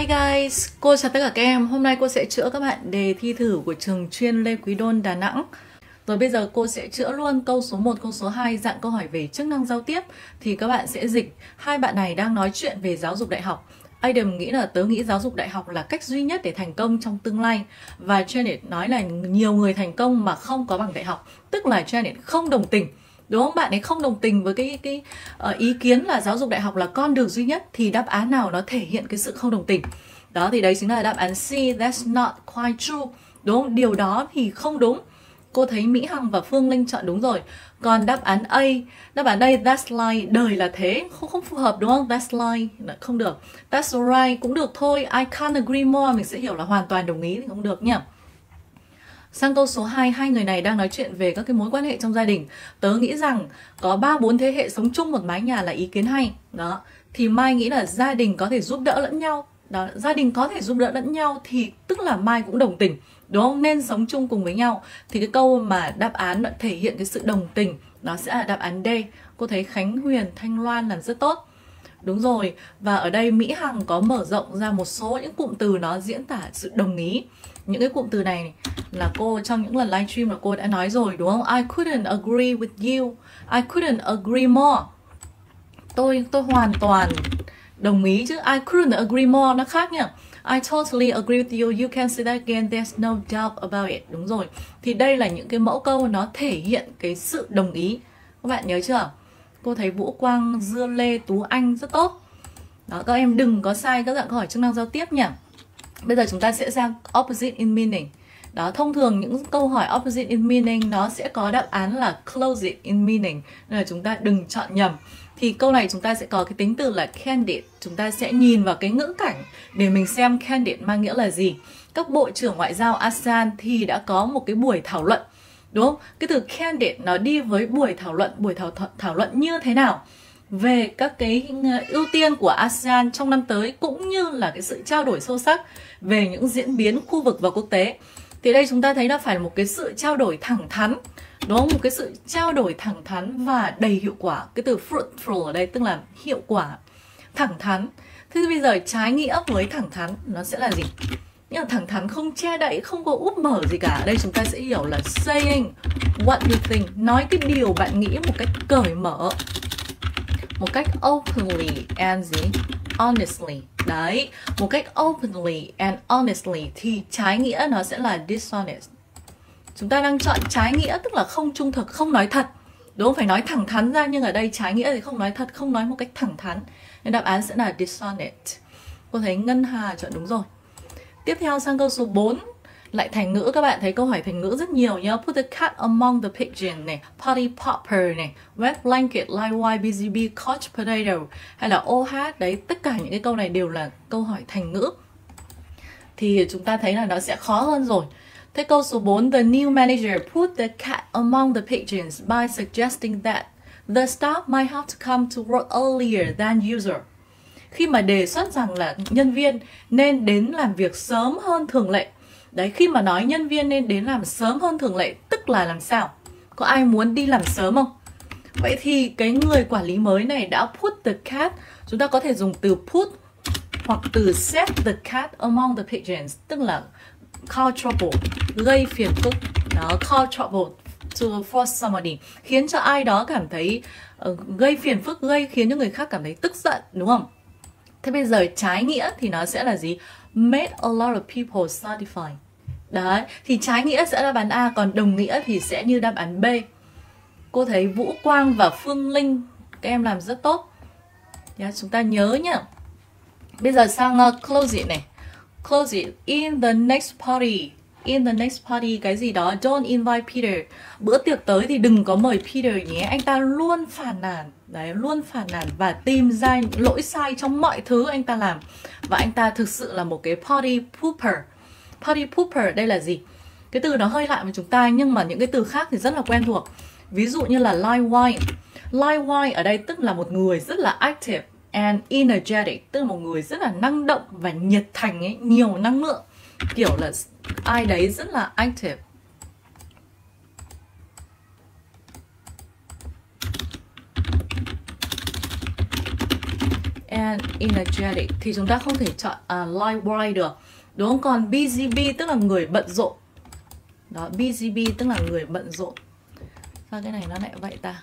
Hi guys, cô chào tất cả các em. Hôm nay cô sẽ chữa các bạn đề thi thử của trường chuyên Lê Quý Đôn Đà Nẵng. Rồi bây giờ cô sẽ chữa luôn câu số 1, câu số 2 dạng câu hỏi về chức năng giao tiếp thì các bạn sẽ dịch hai bạn này đang nói chuyện về giáo dục đại học. Adam nghĩ là tớ nghĩ giáo dục đại học là cách duy nhất để thành công trong tương lai và Janet nói là nhiều người thành công mà không có bằng đại học, tức là Janet không đồng tình đúng không? Bạn ấy không đồng tình với cái cái uh, ý kiến là giáo dục đại học là con đường duy nhất thì đáp án nào nó thể hiện cái sự không đồng tình? Đó thì đấy chính là đáp án C that's not quite true. Đúng không? Điều đó thì không đúng. Cô thấy Mỹ Hằng và Phương Linh chọn đúng rồi. Còn đáp án A đáp án đây that's lie. Đời là thế không không phù hợp đúng không? That's lie. Không được. That's right cũng được thôi. I can't agree more. Mình sẽ hiểu là hoàn toàn đồng ý thì không được nhỉ? Sang câu số 2, hai người này đang nói chuyện về các cái mối quan hệ trong gia đình. Tớ nghĩ rằng có 3 4 thế hệ sống chung một mái nhà là ý kiến hay. Đó. Thì Mai nghĩ là gia đình có thể giúp đỡ lẫn nhau. Đó, gia đình có thể giúp đỡ lẫn nhau thì tức là Mai cũng đồng tình. Đúng không? Nên sống chung cùng với nhau. Thì cái câu mà đáp án thể hiện cái sự đồng tình nó sẽ là đáp án D. Cô thấy Khánh Huyền, Thanh Loan làm rất tốt. Đúng rồi, và ở đây Mỹ Hằng có mở rộng ra một số những cụm từ nó diễn tả sự đồng ý. Những cái cụm từ này là cô trong những lần livestream là cô đã nói rồi đúng không? I couldn't agree with you. I couldn't agree more. Tôi tôi hoàn toàn đồng ý chứ I couldn't agree more nó khác nhá. I totally agree with you. You can say that again. There's no doubt about it. Đúng rồi. Thì đây là những cái mẫu câu nó thể hiện cái sự đồng ý. Các bạn nhớ chưa? Cô thấy Vũ Quang, dương Lê, Tú Anh rất tốt. Đó, các em đừng có sai các dạng câu hỏi chức năng giao tiếp nhỉ. Bây giờ chúng ta sẽ sang opposite in meaning. Đó, thông thường những câu hỏi opposite in meaning nó sẽ có đáp án là close it in meaning. Nên là chúng ta đừng chọn nhầm. Thì câu này chúng ta sẽ có cái tính từ là candid. Chúng ta sẽ nhìn vào cái ngữ cảnh để mình xem candid mang nghĩa là gì. Các bộ trưởng ngoại giao ASEAN thì đã có một cái buổi thảo luận đúng không? Cái từ candid nó đi với buổi thảo luận, buổi thảo thảo, thảo luận như thế nào về các cái ờ, ưu tiên của ASEAN trong năm tới cũng như là cái sự trao đổi sâu sắc về những diễn biến khu vực và quốc tế. Thì đây chúng ta thấy là phải là một cái sự trao đổi thẳng thắn đúng không? Một cái sự trao đổi thẳng thắn và đầy hiệu quả. Cái từ fruitful ở đây tức là hiệu quả, thẳng thắn. Thế bây giờ trái nghĩa với thẳng thắn nó sẽ là gì? nhưng mà thẳng thắn không che đậy không có úp mở gì cả đây chúng ta sẽ hiểu là saying what you think nói cái điều bạn nghĩ một cách cởi mở một cách openly and gì? Honestly. Đấy, một cách openly and honestly thì trái nghĩa nó sẽ là dishonest. Chúng ta đang chọn trái nghĩa tức là không trung thực, không nói thật. Đúng không? Phải nói thẳng thắn ra, nhưng ở đây trái nghĩa thì không nói thật, không nói một cách thẳng thắn. Nên đáp án sẽ là dishonest. Cô thấy ngân hà chọn đúng rồi. Tiếp theo sang câu số 4 lại thành ngữ, các bạn thấy câu hỏi thành ngữ rất nhiều nhá. Put the cat among the pigeon này party popper này, wet blanket, lie white bee, couch potato, hay là oh đấy, tất cả những cái câu này đều là câu hỏi thành ngữ. Thì chúng ta thấy là nó sẽ khó hơn rồi. Thế câu số 4 The new manager, put the cat among the pigeons by suggesting that the staff might have to come to work earlier than usual. Khi mà đề xuất rằng là nhân viên nên đến làm việc sớm hơn thường lệ đấy khi mà nói nhân viên nên đến làm sớm hơn thường lệ tức là làm sao? Có ai muốn đi làm sớm không? Vậy thì cái người quản lý mới này đã put the cat chúng ta có thể dùng từ put hoặc từ set the cat among the pigeons tức là cause trouble gây phiền phức. Đó cause trouble to for somebody khiến cho ai đó cảm thấy uh, gây phiền phức gây khiến cho người khác cảm thấy tức giận đúng không? Thế bây giờ trái nghĩa thì nó sẽ là gì? Made a lot of people satisfied. Đấy, thì trái nghĩa sẽ là đáp án A, còn đồng nghĩa thì sẽ như đáp án B. Cô thấy Vũ Quang và Phương Linh các em làm rất tốt. Yeah, chúng ta nhớ nhá. Bây giờ sang uh, close it này. Close it in the next party in the next party cái gì đó don't invite Peter bữa tiệc tới thì đừng có mời Peter nhé anh ta luôn phản nàn đấy luôn phản nàn và tìm ra lỗi sai trong mọi thứ anh ta làm và anh ta thực sự là một cái party pooper. Party pooper đây là gì? Cái từ nó hơi lạ với chúng ta, nhưng mà những cái từ khác thì rất là quen thuộc. Ví dụ như là lie wine lie wine ở đây tức là một người rất là active and energetic, tức là một người rất là năng động và nhiệt thành ấy, nhiều năng lượng. Kiểu là ai đấy rất là active. And energetic thì chúng ta không thể chọn à, uh, lively được. Đúng không? Còn BGB tức là người bận rộn. Đó BGB tức là người bận rộn. Sao cái này nó lại vậy ta?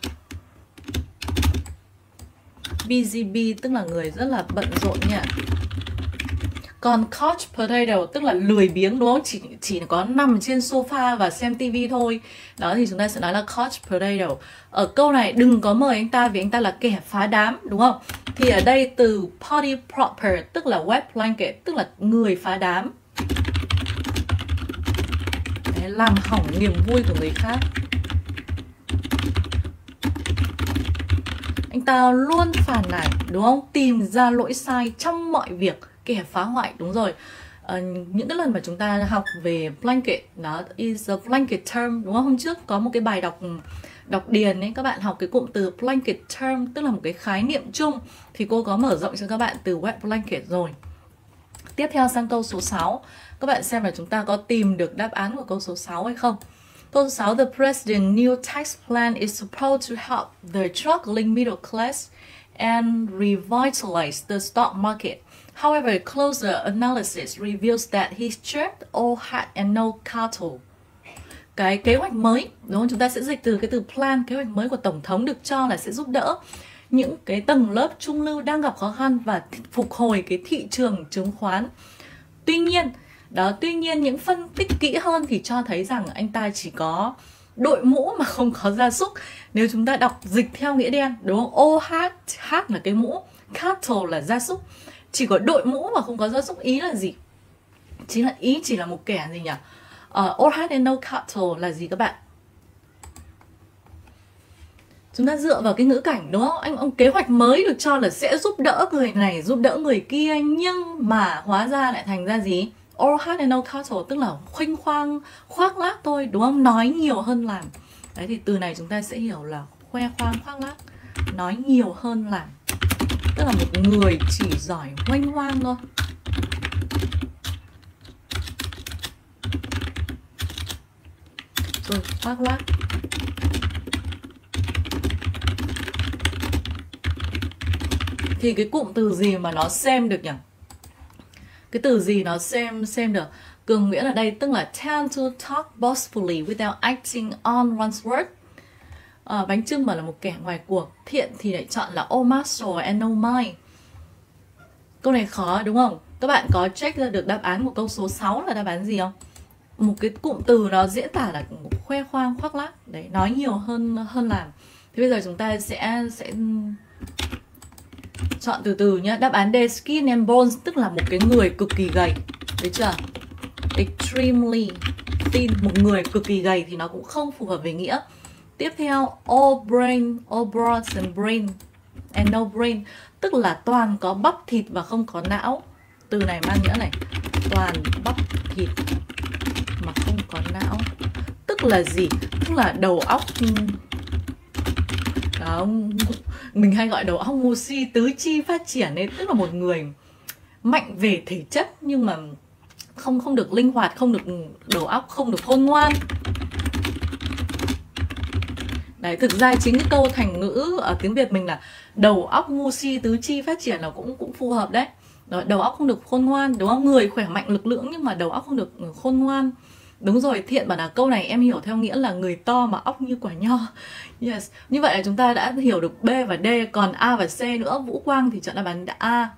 BGB tức là người rất là bận rộn nha còn couch potato tức là lười biếng đúng không? Chỉ chỉ có nằm trên sofa và xem tivi thôi. Đó thì chúng ta sẽ nói là couch potato. Ở câu này đừng có mời anh ta vì anh ta là kẻ phá đám đúng không? Thì ở đây từ party proper tức là wet blanket tức là người phá đám. Đấy, làm hỏng niềm vui của người khác. Anh ta luôn phản nàn đúng không? Tìm ra lỗi sai trong mọi việc kẻ phá hoại. Đúng rồi. Uh, những cái lần mà chúng ta học về blanket nó is a blanket term đúng không? Hôm trước có một cái bài đọc đọc điền ấy các bạn học cái cụm từ blanket term tức là một cái khái niệm chung. Thì cô có mở rộng cho các bạn từ wet blanket rồi. Tiếp theo sang câu số 6 các bạn xem là chúng ta có tìm được đáp án của câu số 6 hay không? Câu số 6 The President's new tax plan is supposed to help the struggling middle class and revitalize the stock market. However, closer analysis reveals that he stripped all hat and no cattle. Cái kế hoạch mới, đúng không? Chúng ta sẽ dịch từ cái từ plan, kế hoạch mới của Tổng thống được cho là sẽ giúp đỡ những cái tầng lớp trung lưu đang gặp khó khăn và phục hồi cái thị trường chứng khoán. Tuy nhiên, đó tuy nhiên những phân tích kỹ hơn thì cho thấy rằng anh ta chỉ có đội mũ mà không có gia súc nếu chúng ta đọc dịch theo nghĩa đen đúng không ô hát hát là cái mũ cattle là gia súc chỉ có đội mũ mà không có gia súc ý là gì? Chính là ý chỉ là một kẻ gì nhỉ? Uh, all hat and no cattle là gì các bạn? Chúng ta dựa vào cái ngữ cảnh đúng không? Anh ông kế hoạch mới được cho là sẽ giúp đỡ người này giúp đỡ người kia nhưng mà hóa ra lại thành ra gì? All hat and no cattle tức là khoanh khoang khoác lác thôi đúng không? Nói nhiều hơn làm. Đấy thì từ này chúng ta sẽ hiểu là khoe khoang khoác lác nói nhiều hơn làm tức là một người chỉ giỏi hoanh hoang thôi. Rồi, khoác lác thì cái cụm từ gì mà nó xem được nhỉ? Cái từ gì nó xem xem được? Cường nghĩa ở đây tức là tend to talk boastfully without acting on one's word à, bánh trưng mà là một kẻ ngoài cuộc thiện thì lại chọn là oh master and no mind câu này khó đúng không? Các bạn có check ra được đáp án của câu số 6 là đáp án gì không? Một cái cụm từ nó diễn tả là khoe khoang khoác lác. Đấy nói nhiều hơn hơn làm. Thì bây giờ chúng ta sẽ sẽ chọn từ từ nhá. đáp án D skin and bones tức là một cái người cực kỳ gầy. Đấy chưa? Extremely thin một người cực kỳ gầy thì nó cũng không phù hợp với nghĩa tiếp theo, all brain, all broads and brain, and no brain. Tức là toàn có bắp thịt và không có não. Từ này mang nghĩa này, toàn bắp thịt mà không có não. Tức là gì? Tức là đầu óc. Đó mình hay gọi đầu óc ngu si, tứ chi phát triển ấy, tức là một người mạnh về thể chất nhưng mà không không được linh hoạt, không được đầu óc, không được khôn ngoan đấy thực ra chính cái câu thành ngữ ở tiếng việt mình là đầu óc ngu si tứ chi phát triển là cũng cũng phù hợp đấy đó, đầu óc không được khôn ngoan đúng không người khỏe mạnh lực lưỡng nhưng mà đầu óc không được khôn ngoan Đúng rồi, thiện bảo là câu này em hiểu theo nghĩa là người to mà óc như quả nho. Yes, như vậy là chúng ta đã hiểu được B và D, còn A và C nữa. Vũ Quang thì chọn đáp án A.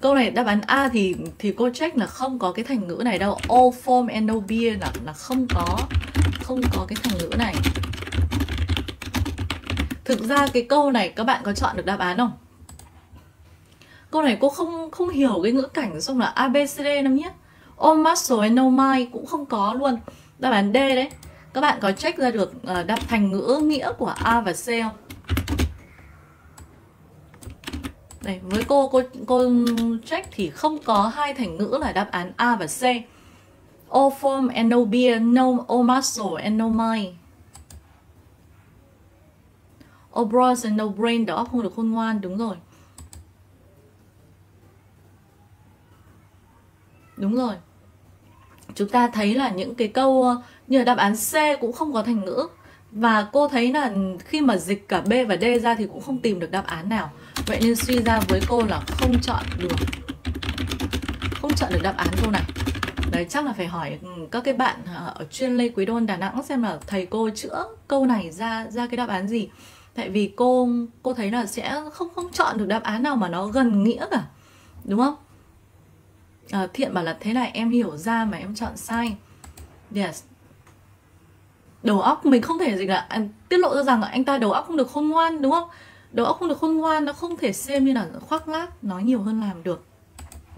Câu này đáp án A thì thì cô check là không có cái thành ngữ này đâu. All form and no beer là là không có không có cái thành ngữ này. Thực ra cái câu này các bạn có chọn được đáp án không? Câu này cô không không hiểu cái ngữ cảnh xong là A, B, C, D nhé. All muscle and no mind cũng không có luôn. Đáp án D đấy. Các bạn có check ra được ờ, đáp thành ngữ nghĩa của A và C không? Đây, với cô cô cô check thì không có hai thành ngữ là đáp án A và C. All form and no beer, no all muscle and no mind O'Brien's and no brain đó, không được khôn ngoan, đúng rồi. Đúng rồi. Chúng ta thấy là những cái câu ờ, như là đáp án C cũng không có thành ngữ. Và cô thấy là khi mà dịch cả B và D ra thì cũng không tìm được đáp án nào. Vậy nên suy ra với cô là không chọn được. Không chọn được đáp án câu này. Đấy, chắc là phải hỏi ừ, các cái bạn ờ, ở chuyên lê quý đôn đà nẵng xem là thầy cô chữa câu này ra ra cái đáp án gì tại vì cô cô thấy là sẽ không không chọn được đáp án nào mà nó gần nghĩa cả đúng không? À, thiện bảo là thế này em hiểu ra mà em chọn sai. Yes. Đầu óc mình không thể gì là tiết lộ ra rằng anh ta đầu óc không được khôn ngoan đúng không? Đầu óc không được khôn ngoan nó không thể xem như là khoác lác nói nhiều hơn làm được.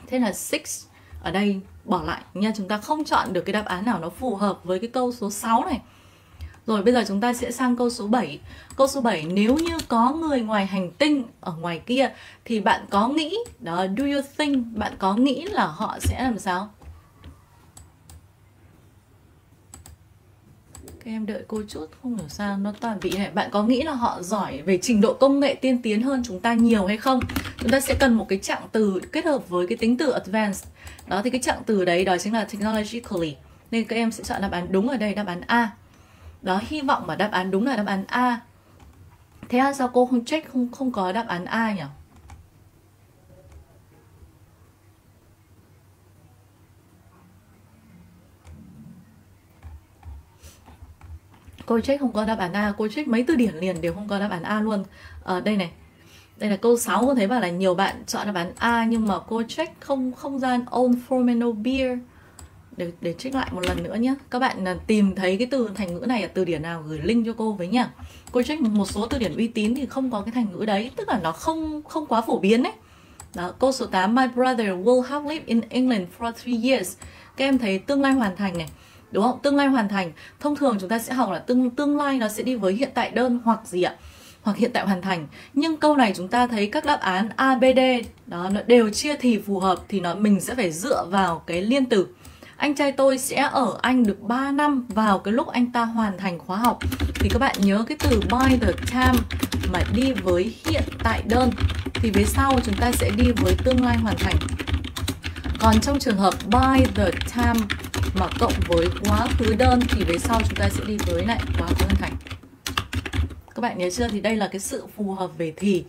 Thế là six ở đây bỏ lại. Nha chúng ta không chọn được cái đáp án nào nó phù hợp với cái câu số 6 này rồi bây giờ chúng ta sẽ sang câu số 7 Câu số 7 nếu như có người ngoài hành tinh ở ngoài kia Thì bạn có nghĩ Đó, do you think Bạn có nghĩ là họ sẽ làm sao? Các em đợi cô chút Không hiểu sao nó toàn bị này. Bạn có nghĩ là họ giỏi về trình độ công nghệ tiên tiến hơn chúng ta nhiều hay không? Chúng ta sẽ cần một cái trạng từ kết hợp với cái tính từ advanced. Đó thì cái trạng từ đấy đó chính là technologically. Nên các em sẽ chọn đáp án đúng ở đây đáp án A đó hy vọng mà đáp án đúng là đáp án A. Thế là sao cô không check không không có đáp án A nhỉ? Cô check không có đáp án A cô check mấy từ điển liền đều không có đáp án A luôn. Ở à, đây này đây là câu 6 cô thấy bảo là nhiều bạn chọn đáp án A nhưng mà cô check không không gian old formano beer để để trích lại một lần nữa nhé các bạn à, tìm thấy cái từ thành ngữ này ở từ điển nào gửi link cho cô với nhá. Cô check một số từ điển uy tín thì không có cái thành ngữ đấy tức là nó không không quá phổ biến đấy đó, câu số 8 My brother will have lived in England for three years. Các em thấy tương lai hoàn thành này Đúng không? Tương lai hoàn thành. Thông thường chúng ta sẽ học là tương tương lai nó sẽ đi với hiện tại đơn hoặc gì ạ? Hoặc hiện tại hoàn thành. Nhưng câu này chúng ta thấy các đáp án A, B, D Đó, nó đều chia thì phù hợp Thì nó mình sẽ phải dựa vào cái liên từ anh trai tôi sẽ ở Anh được 3 năm vào cái lúc anh ta hoàn thành khóa học. Thì các bạn nhớ cái từ by the time mà đi với hiện tại đơn. Thì về sau chúng ta sẽ đi với tương lai hoàn thành. Còn trong trường hợp by the time mà cộng với quá khứ đơn, thì về sau chúng ta sẽ đi với lại quá khứ hoàn thành. Các bạn nhớ chưa? Thì đây là cái sự phù hợp về thì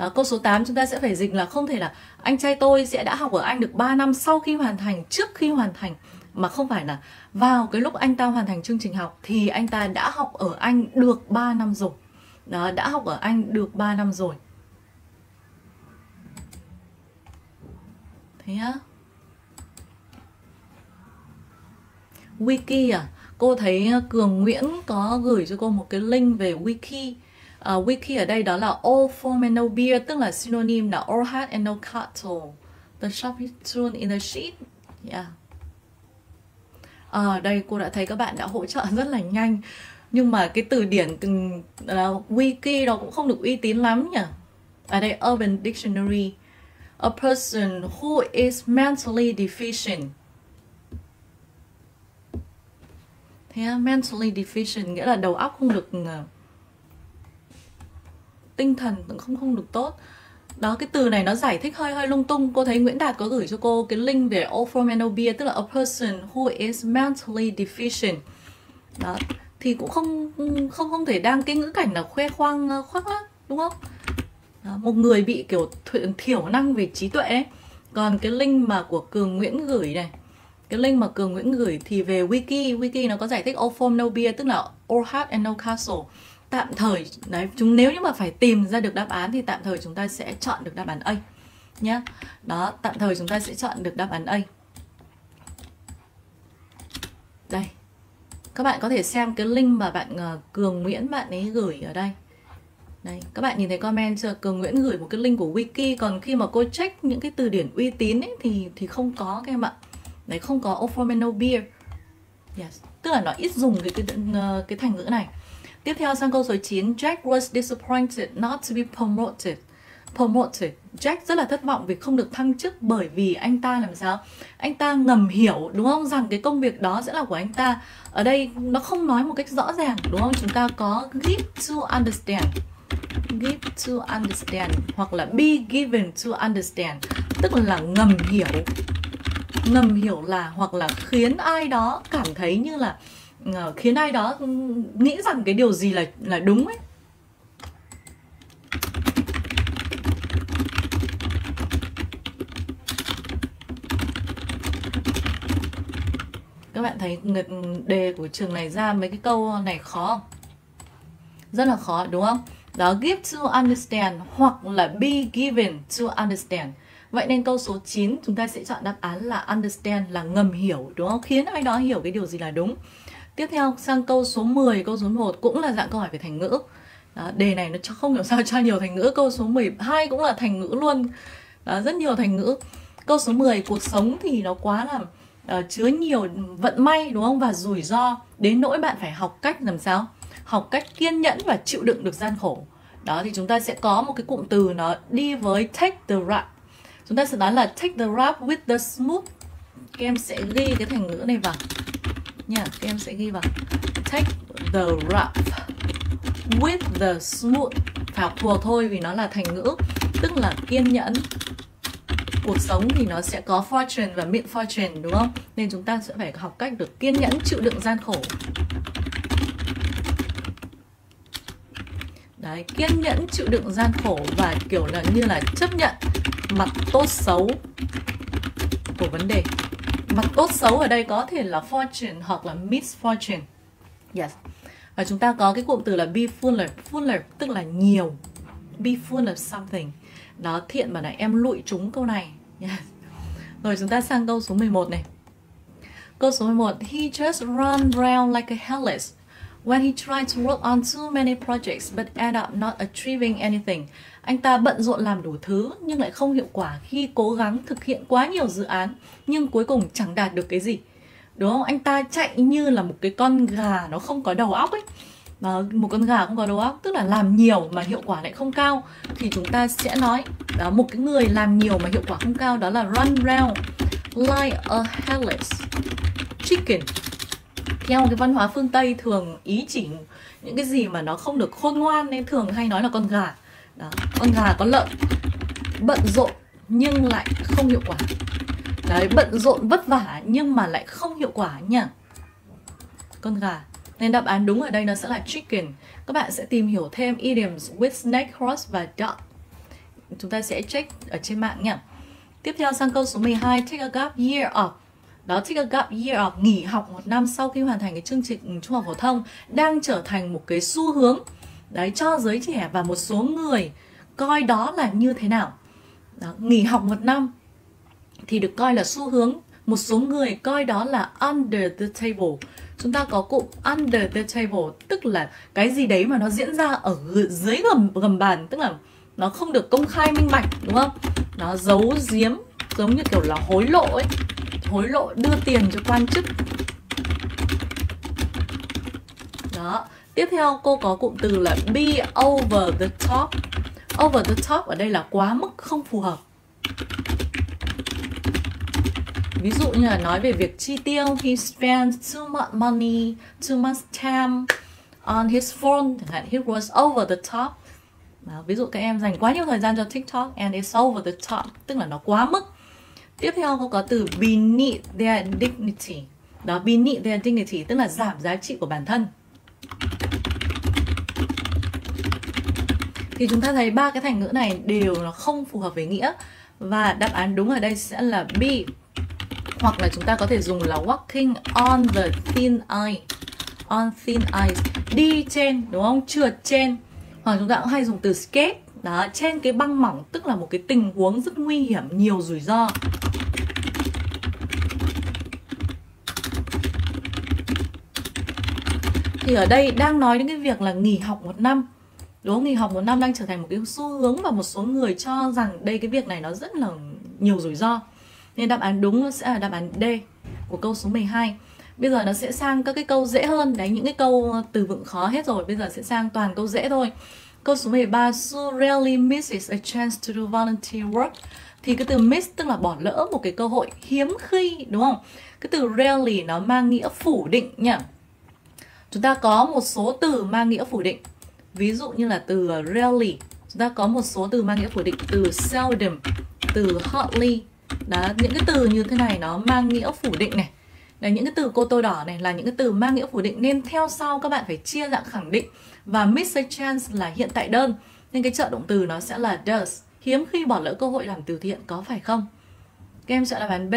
à, câu số 8 chúng ta sẽ phải dịch là không thể là anh trai tôi sẽ đã học ở Anh được 3 năm sau khi hoàn thành, trước khi hoàn thành mà không phải là vào cái lúc anh ta hoàn thành chương trình học thì anh ta đã học ở Anh được 3 năm rồi. Đó, đã học ở Anh được 3 năm rồi. Thế á? Wiki à? Cô thấy Cường Nguyễn có gửi cho cô một cái link về Wiki Uh, wiki ở đây đó là all foam and no beer tức là synonym là all hat and no cattle. The shop is soon in the sheet. Yeah. Ở uh, đây cô đã thấy các bạn đã hỗ trợ rất là nhanh nhưng mà cái từ điển từng uh, wiki đó cũng không được uy tín lắm nhỉ. Ở đây Urban Dictionary a person who is mentally deficient. Thế mentally deficient nghĩa là đầu óc không được uh, tinh thần cũng không không được tốt. Đó cái từ này nó giải thích hơi hơi lung tung. Cô thấy Nguyễn Đạt có gửi cho cô cái link về orthomenopia tức là a person who is mentally deficient. Đó thì cũng không không không thể đang cái ngữ cảnh là khoe khoang ờ, khoác lác đúng không? Đó, một người bị kiểu thiểu năng về trí tuệ ấy. Còn cái link mà của cường nguyễn gửi này cái link mà cường nguyễn gửi thì về wiki. Wiki nó có giải thích all tức là all heart and no castle tạm thời đấy chúng nếu như mà phải tìm ra được đáp án thì tạm thời chúng ta sẽ chọn được đáp án A nhé đó tạm thời chúng ta sẽ chọn được đáp án A. Đây các bạn có thể xem cái link mà bạn uh, Cường Nguyễn bạn ấy gửi ở đây. Đây các bạn nhìn thấy comment chưa? Cường Nguyễn gửi một cái link của wiki còn khi mà cô check những cái từ điển uy tín ấy thì thì không có các em ạ. Đấy không có Ophomeno beer. Yes tức là nó ít dùng cái cái, ờ, cái thành ngữ này. Tiếp theo sang câu số 9, Jack was disappointed not to be promoted. Promoted. Jack rất là thất vọng vì không được thăng chức bởi vì anh ta làm sao? Anh ta ngầm hiểu đúng không rằng cái công việc đó sẽ là của anh ta. Ở đây nó không nói một cách rõ ràng đúng không? Chúng ta có give to understand. Give to understand hoặc là be given to understand tức là ngầm hiểu ngầm hiểu là hoặc là khiến ai đó cảm thấy như là Ờ, khiến ai đó nghĩ rằng cái điều gì là là đúng ấy các bạn thấy đề của trường này ra mấy cái câu này khó rất là khó, đúng không đó, give to understand hoặc là be given to understand Vậy nên câu số 9 chúng ta sẽ chọn đáp án là understand, là ngầm hiểu, đúng không? Khiến ai đó hiểu cái điều gì là đúng. Tiếp theo sang câu số 10, câu số 1 cũng là dạng câu hỏi về thành ngữ. Đó, đề này nó cho không hiểu sao cho nhiều thành ngữ. Câu số 12 cũng là thành ngữ luôn. Đó, rất nhiều thành ngữ. Câu số 10 cuộc sống thì nó quá là uh, chứa nhiều vận may đúng không và rủi ro đến nỗi bạn phải học cách làm sao học cách kiên nhẫn và chịu đựng được gian khổ đó thì chúng ta sẽ có một cái cụm từ nó đi với take the rap chúng ta sẽ nói là take the rap with the smooth các em sẽ ghi cái thành ngữ này vào nha, các em sẽ ghi vào. Take the rough with the smooth. Phải thua thuộc thôi vì nó là thành ngữ, tức là kiên nhẫn. Cuộc sống thì nó sẽ có fortune và mid fortune, đúng không? Nên chúng ta sẽ phải học cách được kiên nhẫn, chịu đựng gian khổ. Đấy, kiên nhẫn, chịu đựng gian khổ và kiểu là như là chấp nhận mặt tốt xấu của vấn đề mặt tốt xấu ở đây có thể là fortune hoặc là misfortune. Yes. Và chúng ta có cái cụm từ là be full of full of tức là nhiều. Be full of something. Đó thiện bảo là em lụi trúng câu này. Yes. rồi chúng ta sang câu số 11 này. Câu số 11 he just run round like a hellish. When he tried to work on too many projects but end up not achieving anything anh ta bận rộn làm đủ thứ, nhưng lại không hiệu quả khi cố gắng thực hiện quá nhiều dự án, nhưng cuối cùng chẳng đạt được cái gì. Đúng không? Anh ta chạy như là một cái con gà nó không có đầu óc ấy. Mà một con gà không có đầu óc, tức là làm nhiều mà hiệu quả lại không cao, thì chúng ta sẽ nói đó một cái người làm nhiều mà hiệu quả không cao đó là run round like a headless chicken. Theo cái văn hóa phương tây thường ý chỉ những cái gì mà nó không được khôn ngoan nên thường hay nói là con gà đó, con gà con lợn bận rộn nhưng lại không hiệu quả đấy bận rộn vất vả nhưng mà lại không hiệu quả nhỉ con gà nên đáp án đúng ở đây nó sẽ là chicken. Các bạn sẽ tìm hiểu thêm idioms with snake, cross và duck. Chúng ta sẽ check ở trên mạng nhỉ Tiếp theo sang câu số 12, take a gap year off. Đó, take a gap year off, nghỉ học một năm sau khi hoàn thành cái chương trình trung học phổ thông đang trở thành một cái xu hướng đấy cho giới trẻ và một số người coi đó là như thế nào. Đó, nghỉ học một năm thì được coi là xu hướng. Một số người coi đó là under the table. Chúng ta có cụm under the table tức là cái gì đấy mà nó diễn ra ở dưới gầm gầm bàn tức là nó không được công khai minh bạch đúng không? Nó giấu giếm giống như kiểu là hối lộ ấy. Hối lộ đưa tiền cho quan chức. Đó tiếp theo cô có cụm từ là be over the top. Over the top ở đây là quá mức không phù hợp. Ví dụ như là nói về việc chi tiêu he spent too much money too much time on his phone chẳng hạn he was over the top. Đó, ví dụ các em dành quá nhiều thời gian cho TikTok and it's over the top tức là nó quá mức. Tiếp theo cô có từ beneath their dignity. Đó beneath their dignity tức là giảm giá trị của bản thân. Thì chúng ta thấy ba cái thành ngữ này đều nó không phù hợp với nghĩa. Và đáp án đúng ở đây sẽ là B hoặc là chúng ta có thể dùng là walking on the thin ice. On thin ice. Đi trên, đúng không? Trượt trên. Hoặc chúng ta cũng hay dùng từ skate. Đó, trên cái băng mỏng, tức là một cái tình huống rất nguy hiểm, nhiều rủi ro. Thì ở đây đang nói đến cái việc là nghỉ học một năm đúng không? Nghỉ học một năm đang trở thành một cái xu hướng và một số người cho rằng đây, cái việc này nó rất là nhiều rủi ro. Nên đáp án đúng sẽ là đáp án D của câu số 12 Bây giờ nó sẽ sang các cái câu dễ hơn. Đấy, những cái câu từ vựng khó hết rồi. Bây giờ sẽ sang toàn câu dễ thôi. Câu số 13 Sue rarely misses a chance to do volunteer work. Thì cái từ miss tức là bỏ lỡ một cái cơ hội hiếm khi, đúng không? Cái từ rarely nó mang nghĩa phủ định nhỉ Chúng ta có một số từ mang nghĩa phủ định. Ví dụ như là từ uh, rarely Chúng ta có một số từ mang nghĩa phủ định Từ seldom, từ hardly đó những cái từ như thế này nó mang nghĩa phủ định này. Là những cái từ cô tô đỏ này là những cái từ mang nghĩa phủ định nên theo sau các bạn phải chia dạng khẳng định. Và miss a chance là hiện tại đơn nên cái trợ động từ nó sẽ là does. Hiếm khi bỏ lỡ cơ hội làm từ thiện có phải không? Các em sẽ là án B.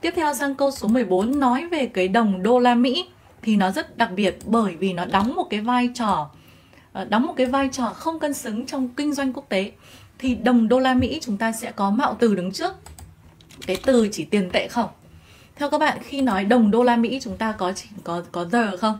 Tiếp theo sang câu số 14 nói về cái đồng đô la Mỹ thì nó rất đặc biệt bởi vì nó đóng một cái vai trò Ờ, đóng một cái vai trò không cân xứng trong kinh doanh quốc tế thì đồng đô la Mỹ chúng ta sẽ có mạo từ đứng trước. Cái từ chỉ tiền tệ không? Theo các bạn khi nói đồng đô la Mỹ chúng ta có chỉ có có giờ không?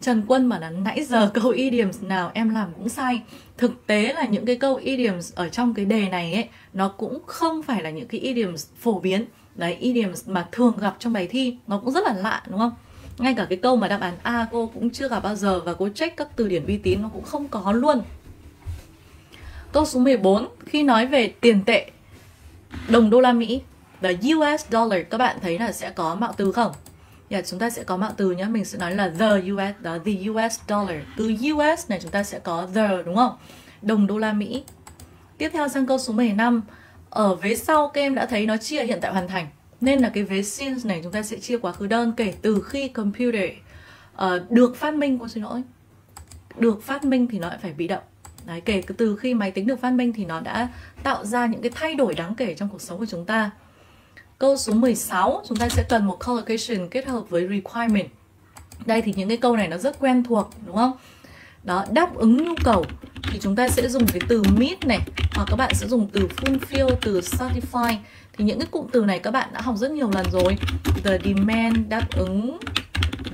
Trần Quân mà là nãy giờ câu idioms nào em làm cũng sai. Thực tế là những cái câu idioms ở trong cái đề này ấy Nó cũng không phải là những cái idioms phổ biến. Đấy, idioms mà thường gặp trong bài thi Nó cũng rất là lạ đúng không? Ngay cả cái câu mà đáp án A cô cũng chưa gặp bao giờ Và cô check các từ điển uy tín nó cũng không có luôn. Câu số 14 Khi nói về tiền tệ Đồng đô la Mỹ The US dollar các bạn thấy là sẽ có mạo từ không? Yeah, chúng ta sẽ có mạo từ nhé Mình sẽ nói là the US đó, The US dollar. Từ US này chúng ta sẽ có the đúng không? Đồng đô la Mỹ. Tiếp theo sang câu số 15 Ở vế sau các em đã thấy nó chia hiện tại hoàn thành. Nên là cái vế since này chúng ta sẽ chia quá khứ đơn Kể từ khi computer uh, được phát minh con xin lỗi Được phát minh thì nó lại phải bị động Đấy, kể từ khi máy tính được phát minh thì nó đã tạo ra những cái thay đổi đáng kể trong cuộc sống của chúng ta Câu số 16 chúng ta sẽ cần một collocation kết hợp với requirement. Đây thì những cái câu này nó rất quen thuộc đúng không? Đó, đáp ứng nhu cầu thì chúng ta sẽ dùng cái từ meet này hoặc các bạn sẽ dùng từ fulfill, từ satisfy thì những cái cụm từ này các bạn đã học rất nhiều lần rồi. The demand đáp ứng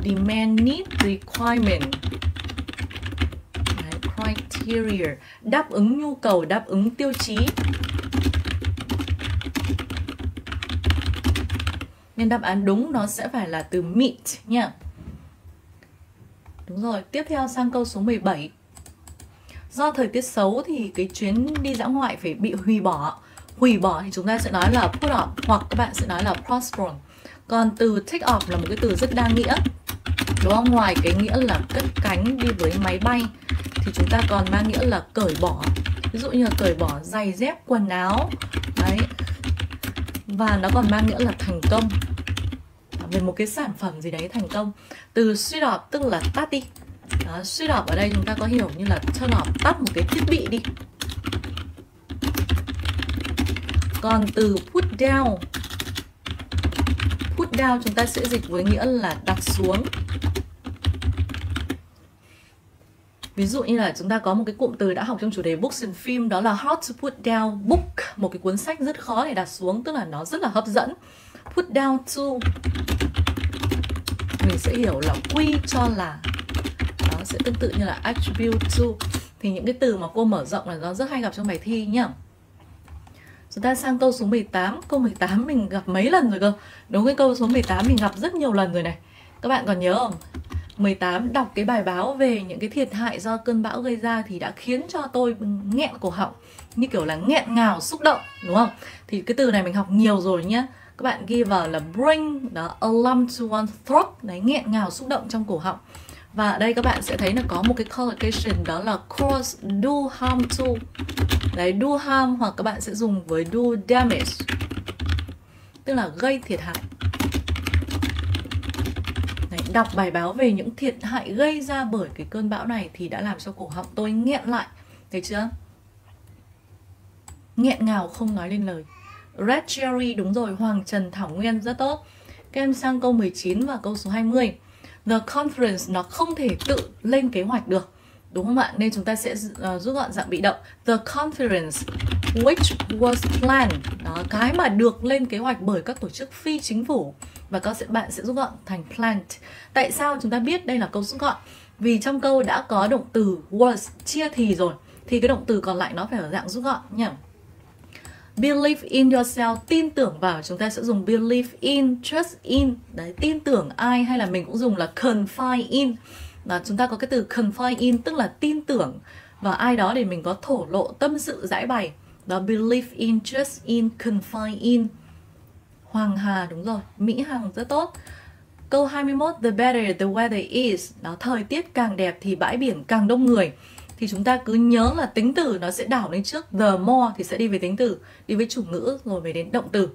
demand need requirement Đấy, criteria đáp ứng nhu cầu, đáp ứng tiêu chí Nên đáp án đúng nó sẽ phải là từ meet nha. Đúng rồi, tiếp theo sang câu số 17. Do thời tiết xấu thì cái chuyến đi dã ngoại phải bị hủy bỏ. Hủy bỏ thì chúng ta sẽ nói là put off hoặc các bạn sẽ nói là postpone. Còn từ take off là một cái từ rất đa nghĩa. Đúng không? Ngoài cái nghĩa là cất cánh đi với máy bay thì chúng ta còn mang nghĩa là cởi bỏ. Ví dụ như là cởi bỏ giày dép, quần áo. Đấy, và nó còn mang nghĩa là thành công về một cái sản phẩm gì đấy thành công từ suy off tức là tắt đi đó, suy off ở đây chúng ta có hiểu như là turn off tắt một cái thiết bị đi còn từ put down. Put down chúng ta sẽ dịch với nghĩa là đặt xuống. Ví dụ như là chúng ta có một cái cụm từ đã học trong chủ đề books and film đó là how to put down book, một cái cuốn sách rất khó để đặt xuống, tức là nó rất là hấp dẫn. Put down to. Mình sẽ hiểu là quy cho là nó sẽ tương tự như là attribute to. Thì những cái từ mà cô mở rộng là nó rất hay gặp trong bài thi nhá. Chúng ta sang câu số 18 Câu 18 mình gặp mấy lần rồi cơ Đúng cái câu số 18 mình gặp rất nhiều lần rồi này Các bạn còn nhớ không? 18 đọc cái bài báo về những cái thiệt hại do cơn bão gây ra thì đã khiến cho tôi nghẹn cổ họng, như kiểu là nghẹn ngào, xúc động, đúng không? Thì cái từ này mình học nhiều rồi nhé. Các bạn ghi vào là bring đó a lump to one's throat, đấy, nghẹn ngào, xúc động trong cổ họng. Và ở đây các bạn sẽ thấy là có một cái collocation đó là cause do harm to. Đấy do harm hoặc các bạn sẽ dùng với do damage. Tức là gây thiệt hại đọc bài báo về những thiệt hại gây ra bởi cái cơn bão này thì đã làm cho cổ họng tôi nghẹn lại. Thấy chưa? Nghẹn ngào không nói lên lời. Red Cherry đúng rồi, Hoàng Trần Thảo Nguyên rất tốt. Các em sang câu 19 và câu số 20. The conference nó không thể tự lên kế hoạch được. Đúng không ạ? Nên chúng ta sẽ uh, rút gọn dạng bị động. The conference which was planned. Đó, cái mà được lên kế hoạch bởi các tổ chức phi chính phủ và các bạn sẽ rút gọn thành planned. Tại sao chúng ta biết đây là câu rút gọn? Vì trong câu đã có động từ was chia thì rồi thì cái động từ còn lại nó phải ở dạng rút gọn nhỉ. Believe in yourself, tin tưởng vào chúng ta sẽ dùng believe in, trust in. Đấy, tin tưởng ai hay là mình cũng dùng là confide in. Là chúng ta có cái từ confide in tức là tin tưởng vào ai đó để mình có thổ lộ tâm sự giải bày. Đó believe in, trust in, confide in. Hoàng Hà đúng rồi, Mỹ Hằng rất tốt. Câu 21 The better the weather is Đó, thời tiết càng đẹp thì bãi biển càng đông người thì chúng ta cứ nhớ là tính từ nó sẽ đảo lên trước. The more thì sẽ đi về tính từ. Đi với chủ ngữ rồi về đến động từ.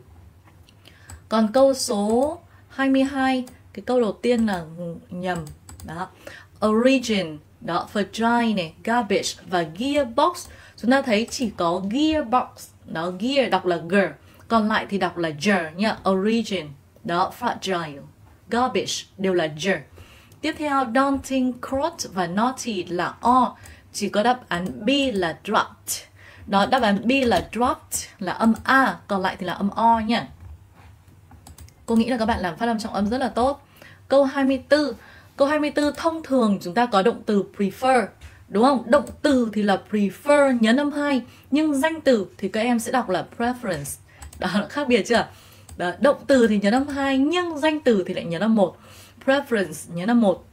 Còn câu số 22 Cái câu đầu tiên là nhầm. Đó. Origin Đó, vagina này, garbage và gearbox. Chúng ta thấy chỉ có gearbox Đó, gear đọc là g còn lại thì đọc là ger nhá. Origin đó fragile garbage đều là ger. Tiếp theo daunting crot và naughty là o chỉ có đáp án B là dropped. Đó đáp án B là dropped là âm A còn lại thì là âm O nha. Cô nghĩ là các bạn làm phát âm trọng âm rất là tốt. Câu 24 câu 24 thông thường chúng ta có động từ prefer đúng không? Động từ thì là prefer nhấn âm 2 nhưng danh từ thì các em sẽ đọc là preference. Đó khác biệt chưa? Đó, động từ thì nhấn âm 2 nhưng danh từ thì lại nhấn âm 1 preference nhấn âm 1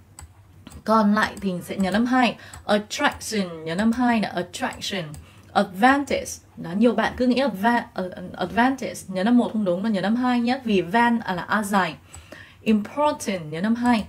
còn lại thì sẽ nhấn âm 2 attraction nhấn âm 2 là attraction. Advantage đó nhiều bạn cứ nghĩ là ờ, advantage nhấn âm 1 không đúng mà nhấn âm 2 nhé vì van à, là a dài. Important nhấn âm 2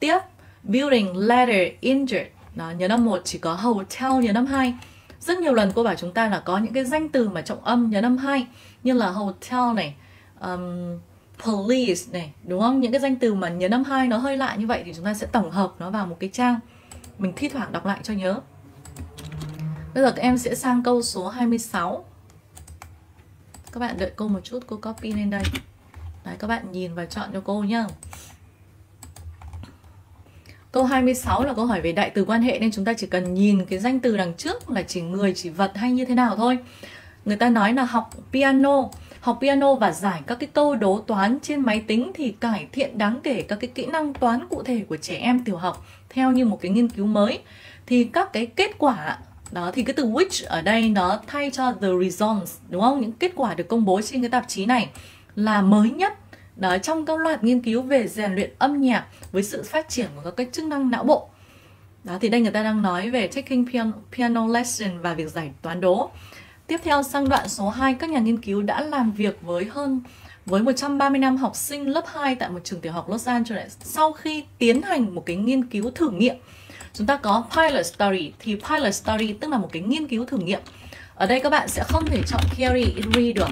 tiếp building ladder injured đó nhấn âm 1 chỉ có hotel nhấn âm 2 rất nhiều lần cô bảo chúng ta là có những cái danh từ mà trọng âm nhấn âm 2 như là hotel này um, police này đúng không? Những cái danh từ mà nhấn âm hai nó hơi lạ như vậy thì chúng ta sẽ tổng hợp nó vào một cái trang. Mình thi thoảng đọc lại cho nhớ. Bây giờ các em sẽ sang câu số 26 Các bạn đợi cô một chút, cô copy lên đây. Đấy, các bạn nhìn và chọn cho cô nhá. Câu 26 là câu hỏi về đại từ quan hệ nên chúng ta chỉ cần nhìn cái danh từ đằng trước là chỉ người, chỉ vật hay như thế nào thôi. Người ta nói là học piano, học piano và giải các cái câu đố toán trên máy tính thì cải thiện đáng kể các cái kỹ năng toán cụ thể của trẻ em tiểu học theo như một cái nghiên cứu mới. Thì các cái kết quả đó thì cái từ which ở đây nó thay cho the results đúng không? Những kết quả được công bố trên cái tạp chí này là mới nhất. Đó trong các loạt nghiên cứu về rèn luyện âm nhạc với sự phát triển của các cái chức năng não bộ. Đó thì đây người ta đang nói về taking piano, piano lesson và việc giải toán đố tiếp theo sang đoạn số 2 các nhà nghiên cứu đã làm việc với hơn, với 130 năm học sinh lớp 2 tại một trường tiểu học Los Angeles. Sau khi tiến hành một cái nghiên cứu thử nghiệm, chúng ta có pilot study. Thì pilot study tức là một cái nghiên cứu thử nghiệm. Ở đây các bạn sẽ không thể chọn carry read được.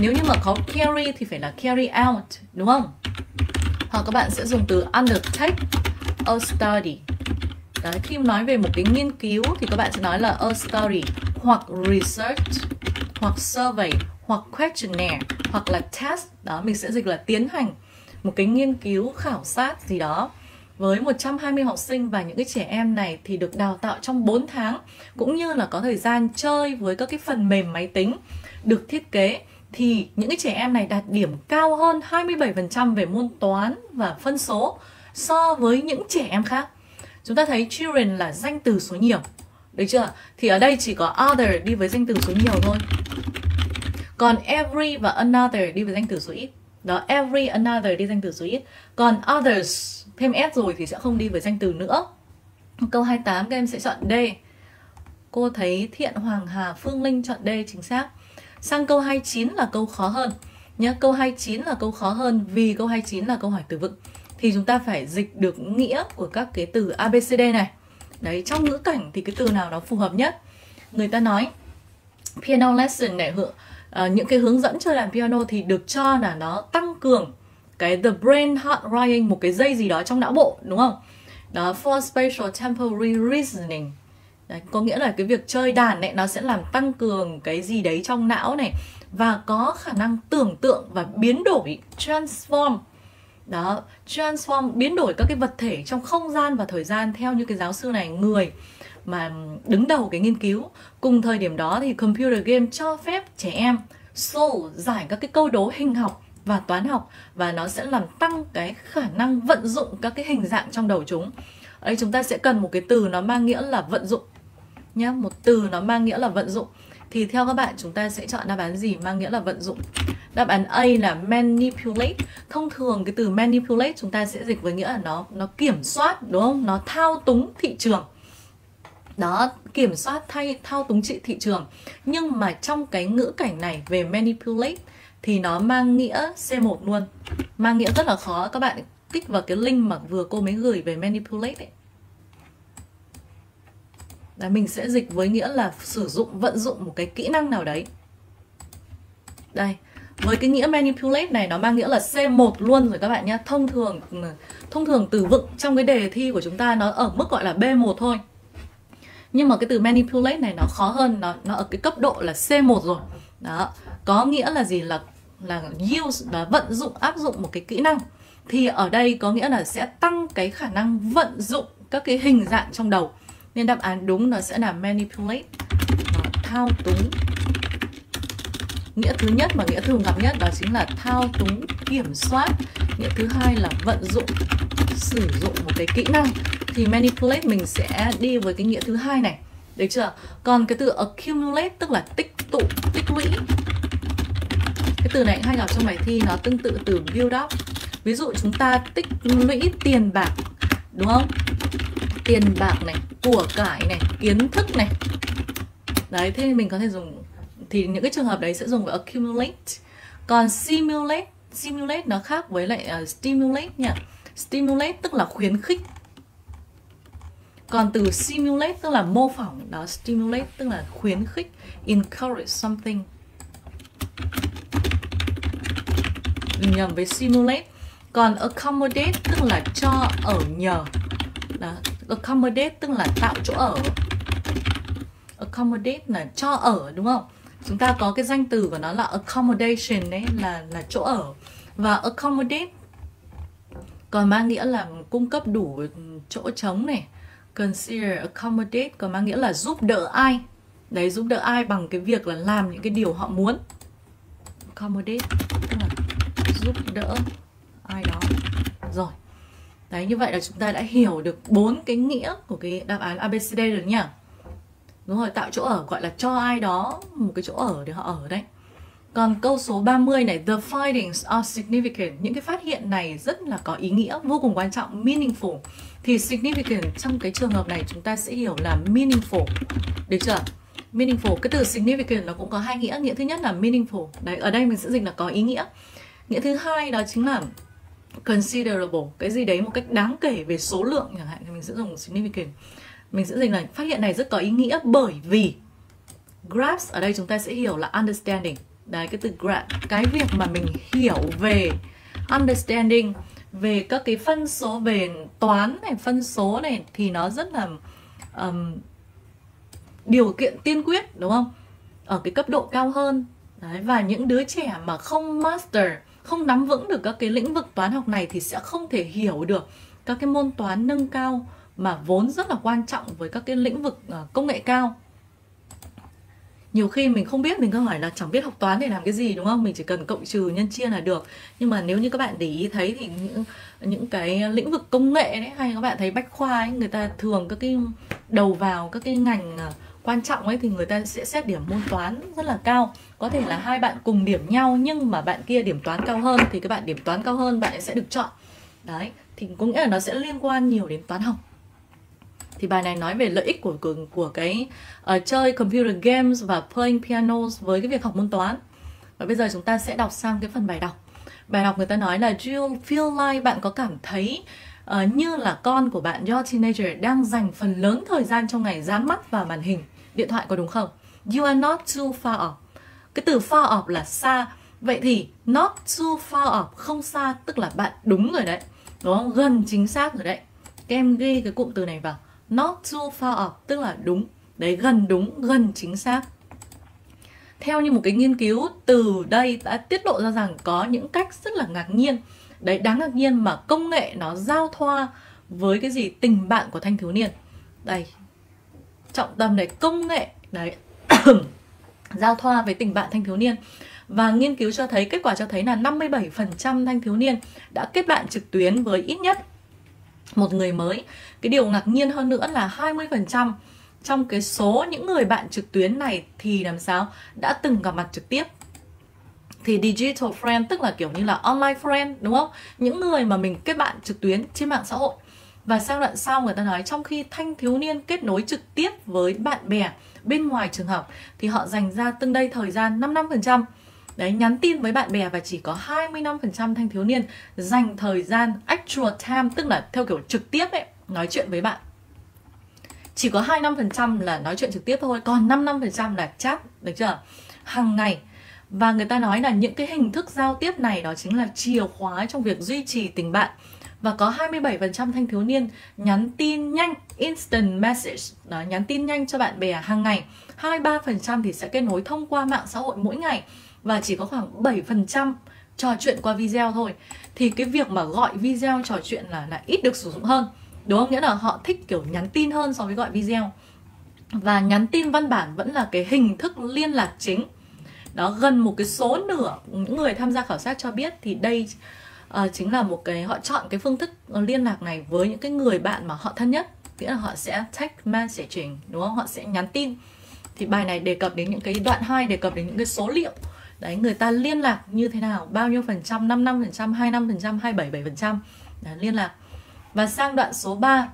Nếu như mà có carry thì phải là carry out, đúng không? Hoặc các bạn sẽ dùng từ undertake a study. Đấy, khi nói về một cái nghiên cứu thì các bạn sẽ nói là a study hoặc research hoặc survey hoặc questionnaire hoặc là test đó mình sẽ dịch là tiến hành một cái nghiên cứu khảo sát gì đó với 120 học sinh và những cái trẻ em này thì được đào tạo trong 4 tháng cũng như là có thời gian chơi với các cái phần mềm máy tính được thiết kế thì những cái trẻ em này đạt điểm cao hơn 27% về môn toán và phân số so với những trẻ em khác. Chúng ta thấy children là danh từ số nhiều. Được chưa? Thì ở đây chỉ có other đi với danh từ số nhiều thôi. Còn every và another đi với danh từ số ít. Đó, every, another đi danh từ số ít. Còn others thêm s rồi thì sẽ không đi với danh từ nữa câu 28 các em sẽ chọn D cô thấy Thiện Hoàng Hà Phương Linh chọn D chính xác sang câu 29 là câu khó hơn nhé câu 29 là câu khó hơn vì câu 29 là câu hỏi từ vựng thì chúng ta phải dịch được nghĩa của các cái từ ABCD này. Đấy trong ngữ cảnh thì cái từ nào nó phù hợp nhất? Người ta nói piano lesson này hưởng uh, ờ, những cái hướng dẫn chơi đàn piano thì được cho là nó tăng cường cái the brain heart wiring một cái dây gì đó trong não bộ đúng không? Đó for spatial temporary reasoning. Đấy, có nghĩa là cái việc chơi đàn này nó sẽ làm tăng cường cái gì đấy trong não này và có khả năng tưởng tượng và biến đổi transform đó transform biến đổi các cái vật thể trong không gian và thời gian theo như cái giáo sư này người mà đứng đầu cái nghiên cứu cùng thời điểm đó thì computer game cho phép trẻ em solve giải các cái câu đố hình học và toán học và nó sẽ làm tăng cái khả năng vận dụng các cái hình dạng trong đầu chúng. Ở đây chúng ta sẽ cần một cái từ nó mang nghĩa là vận dụng nhá, một từ nó mang nghĩa là vận dụng thì theo các bạn, chúng ta sẽ chọn đáp án gì mang nghĩa là vận dụng? Đáp án A là manipulate. Thông thường cái từ manipulate chúng ta sẽ dịch với nghĩa là nó nó kiểm soát, đúng không? Nó thao túng thị trường. Đó, kiểm soát thay, thao túng trị thị trường. Nhưng mà trong cái ngữ cảnh này về manipulate thì nó mang nghĩa C1 luôn. Mang nghĩa rất là khó. Các bạn kích vào cái link mà vừa cô mới gửi về manipulate ấy. Đấy, mình sẽ dịch với nghĩa là sử dụng vận dụng một cái kỹ năng nào đấy. Đây với cái nghĩa manipulate này nó mang nghĩa là C1 luôn rồi các bạn nhé thông thường ừ, thông thường từ vựng trong cái đề thi của chúng ta nó ở mức gọi là B1 thôi. Nhưng mà cái từ manipulate này nó khó hơn nó nó ở cái cấp độ là C1 rồi. Đó có nghĩa là gì? Là là use là vận dụng áp dụng một cái kỹ năng. Thì ở đây có nghĩa là sẽ tăng cái khả năng vận dụng các cái hình dạng trong đầu nên đáp án đúng nó sẽ là manipulate thao túng. Nghĩa thứ nhất mà nghĩa thường gặp nhất đó chính là thao túng, kiểm soát. Nghĩa thứ hai là vận dụng, sử dụng một cái kỹ năng thì manipulate mình sẽ đi với cái nghĩa thứ hai này. Được chưa? Còn cái từ accumulate tức là tích tụ, tích lũy. Cái từ này hay gặp trong bài thi, nó tương tự từ build up. Ví dụ chúng ta tích lũy tiền bạc, đúng không? Tiền bạc này của cải này kiến thức này. Đấy thế mình có thể dùng thì những cái trường hợp đấy sẽ dùng với accumulate. Còn simulate simulate nó khác với lại uh, stimulate nha. Stimulate tức là khuyến khích. Còn từ simulate tức là mô phỏng đó stimulate tức là khuyến khích encourage something. Nhầm với simulate. Còn accommodate tức là cho ở nhờ. Đó accommodate tức là tạo chỗ ở. Accommodate là cho ở, đúng không? Chúng ta có cái danh từ của nó là accommodation đấy là là chỗ ở. Và accommodate còn mang nghĩa là cung cấp đủ chỗ trống này. Consider accommodate còn mang nghĩa là giúp đỡ ai. Đấy, giúp đỡ ai bằng cái việc là làm những cái điều họ muốn. Accommodate tức là giúp đỡ ai đó. Rồi đấy như vậy là chúng ta đã hiểu được bốn cái nghĩa của cái đáp án ABCD rồi nhỉ? đúng rồi tạo chỗ ở gọi là cho ai đó một cái chỗ ở để họ ở đấy còn câu số 30 này, the findings are significant. Những cái phát hiện này rất là có ý nghĩa, vô cùng quan trọng, meaningful. Thì significant trong cái trường hợp này chúng ta sẽ hiểu là meaningful. Được chưa? Meaningful, cái từ significant nó cũng có hai nghĩa. Nghĩa thứ nhất là meaningful. Đấy, ở đây mình sẽ dịch là có ý nghĩa. Nghĩa thứ hai đó chính là considerable, cái gì đấy một cách đáng kể về số lượng chẳng hạn thì mình sẽ dùng significant. Mình sẽ dịch là phát hiện này rất có ý nghĩa bởi vì grasp ở đây chúng ta sẽ hiểu là understanding. Đấy cái từ grasp cái việc mà mình hiểu về understanding về các cái phân số về toán này phân số này thì nó rất là um, điều kiện tiên quyết đúng không? Ở cái cấp độ cao hơn. Đấy và những đứa trẻ mà không master không nắm vững được các cái lĩnh vực toán học này thì sẽ không thể hiểu được các cái môn toán nâng cao mà vốn rất là quan trọng với các cái lĩnh vực ờ, công nghệ cao. Nhiều khi mình không biết, mình cứ hỏi là chẳng biết học toán để làm cái gì đúng không? Mình chỉ cần cộng trừ nhân chia là được. Nhưng mà nếu như các bạn để ý thấy thì những những cái lĩnh vực công nghệ đấy, hay các bạn thấy bách khoa ấy, người ta thường các cái đầu vào các cái ngành ờ, quan trọng ấy thì người ta sẽ xét điểm môn toán rất là cao. Có thể là hai bạn cùng điểm nhau nhưng mà bạn kia điểm toán cao hơn thì các bạn điểm toán cao hơn bạn sẽ được chọn. Đấy thì có nghĩa là nó sẽ liên quan nhiều đến toán học. Thì bài này nói về lợi ích của của, của cái uh, chơi computer games và playing piano với cái việc học môn toán. Và bây giờ chúng ta sẽ đọc sang cái phần bài đọc. Bài đọc người ta nói là do you feel like bạn có cảm thấy uh, như là con của bạn your teenager đang dành phần lớn thời gian trong ngày dán mắt vào màn hình? Điện thoại có đúng không? You are not too far off. Cái từ far off là xa. Vậy thì not too far off, không xa tức là bạn đúng rồi đấy. Đúng không? Gần chính xác rồi đấy. Các em ghi cái cụm từ này vào. Not too far off, tức là đúng. Đấy, gần đúng, gần chính xác. Theo như một cái nghiên cứu, từ đây đã tiết lộ ra rằng có những cách rất là ngạc nhiên. Đấy, đáng ngạc nhiên mà công nghệ nó giao thoa với cái gì tình bạn của thanh thiếu niên. Đây trọng tâm đấy, công nghệ, đấy, giao thoa với tình bạn thanh thiếu niên. Và nghiên cứu cho thấy, kết quả cho thấy là 57% thanh thiếu niên đã kết bạn trực tuyến với ít nhất một người mới. Cái điều ngạc nhiên hơn nữa là 20% trong cái số những người bạn trực tuyến này thì làm sao? Đã từng gặp mặt trực tiếp. Thì digital friend tức là kiểu như là online friend, đúng không? Những người mà mình kết bạn trực tuyến trên mạng xã hội và sang đoạn sau người ta nói trong khi thanh thiếu niên kết nối trực tiếp với bạn bè bên ngoài trường học thì họ dành ra tương đây thời gian 55% Đấy, nhắn tin với bạn bè và chỉ có 25% thanh thiếu niên dành thời gian actual time tức là theo kiểu trực tiếp ấy, nói chuyện với bạn. Chỉ có 25% là nói chuyện trực tiếp thôi, còn 55% là chat, được chưa? Hàng ngày. Và người ta nói là những cái hình thức giao tiếp này đó chính là chìa khóa trong việc duy trì tình bạn và có 27% thanh thiếu niên nhắn tin nhanh instant message. Đó, nhắn tin nhanh cho bạn bè hàng ngày. 23% thì sẽ kết nối thông qua mạng xã hội mỗi ngày. Và chỉ có khoảng 7% trò chuyện qua video thôi. Thì cái việc mà gọi video trò chuyện là là ít được sử dụng hơn. Đúng không? Nghĩa là họ thích kiểu nhắn tin hơn so với gọi video. Và nhắn tin văn bản vẫn là cái hình thức liên lạc chính. Đó gần một cái số nửa những người tham gia khảo sát cho biết thì đây à, chính là một cái họ chọn cái phương thức liên lạc này với những cái người bạn mà họ thân nhất. Nghĩa là họ sẽ text messaging đúng không? Họ sẽ nhắn tin. Thì bài này đề cập đến những cái đoạn 2 đề cập đến những cái số liệu. Đấy người ta liên lạc như thế nào? Bao nhiêu phần trăm? 55 phần trăm? 25 phần trăm? 27 phần trăm? Liên lạc. Và sang đoạn số 3 à,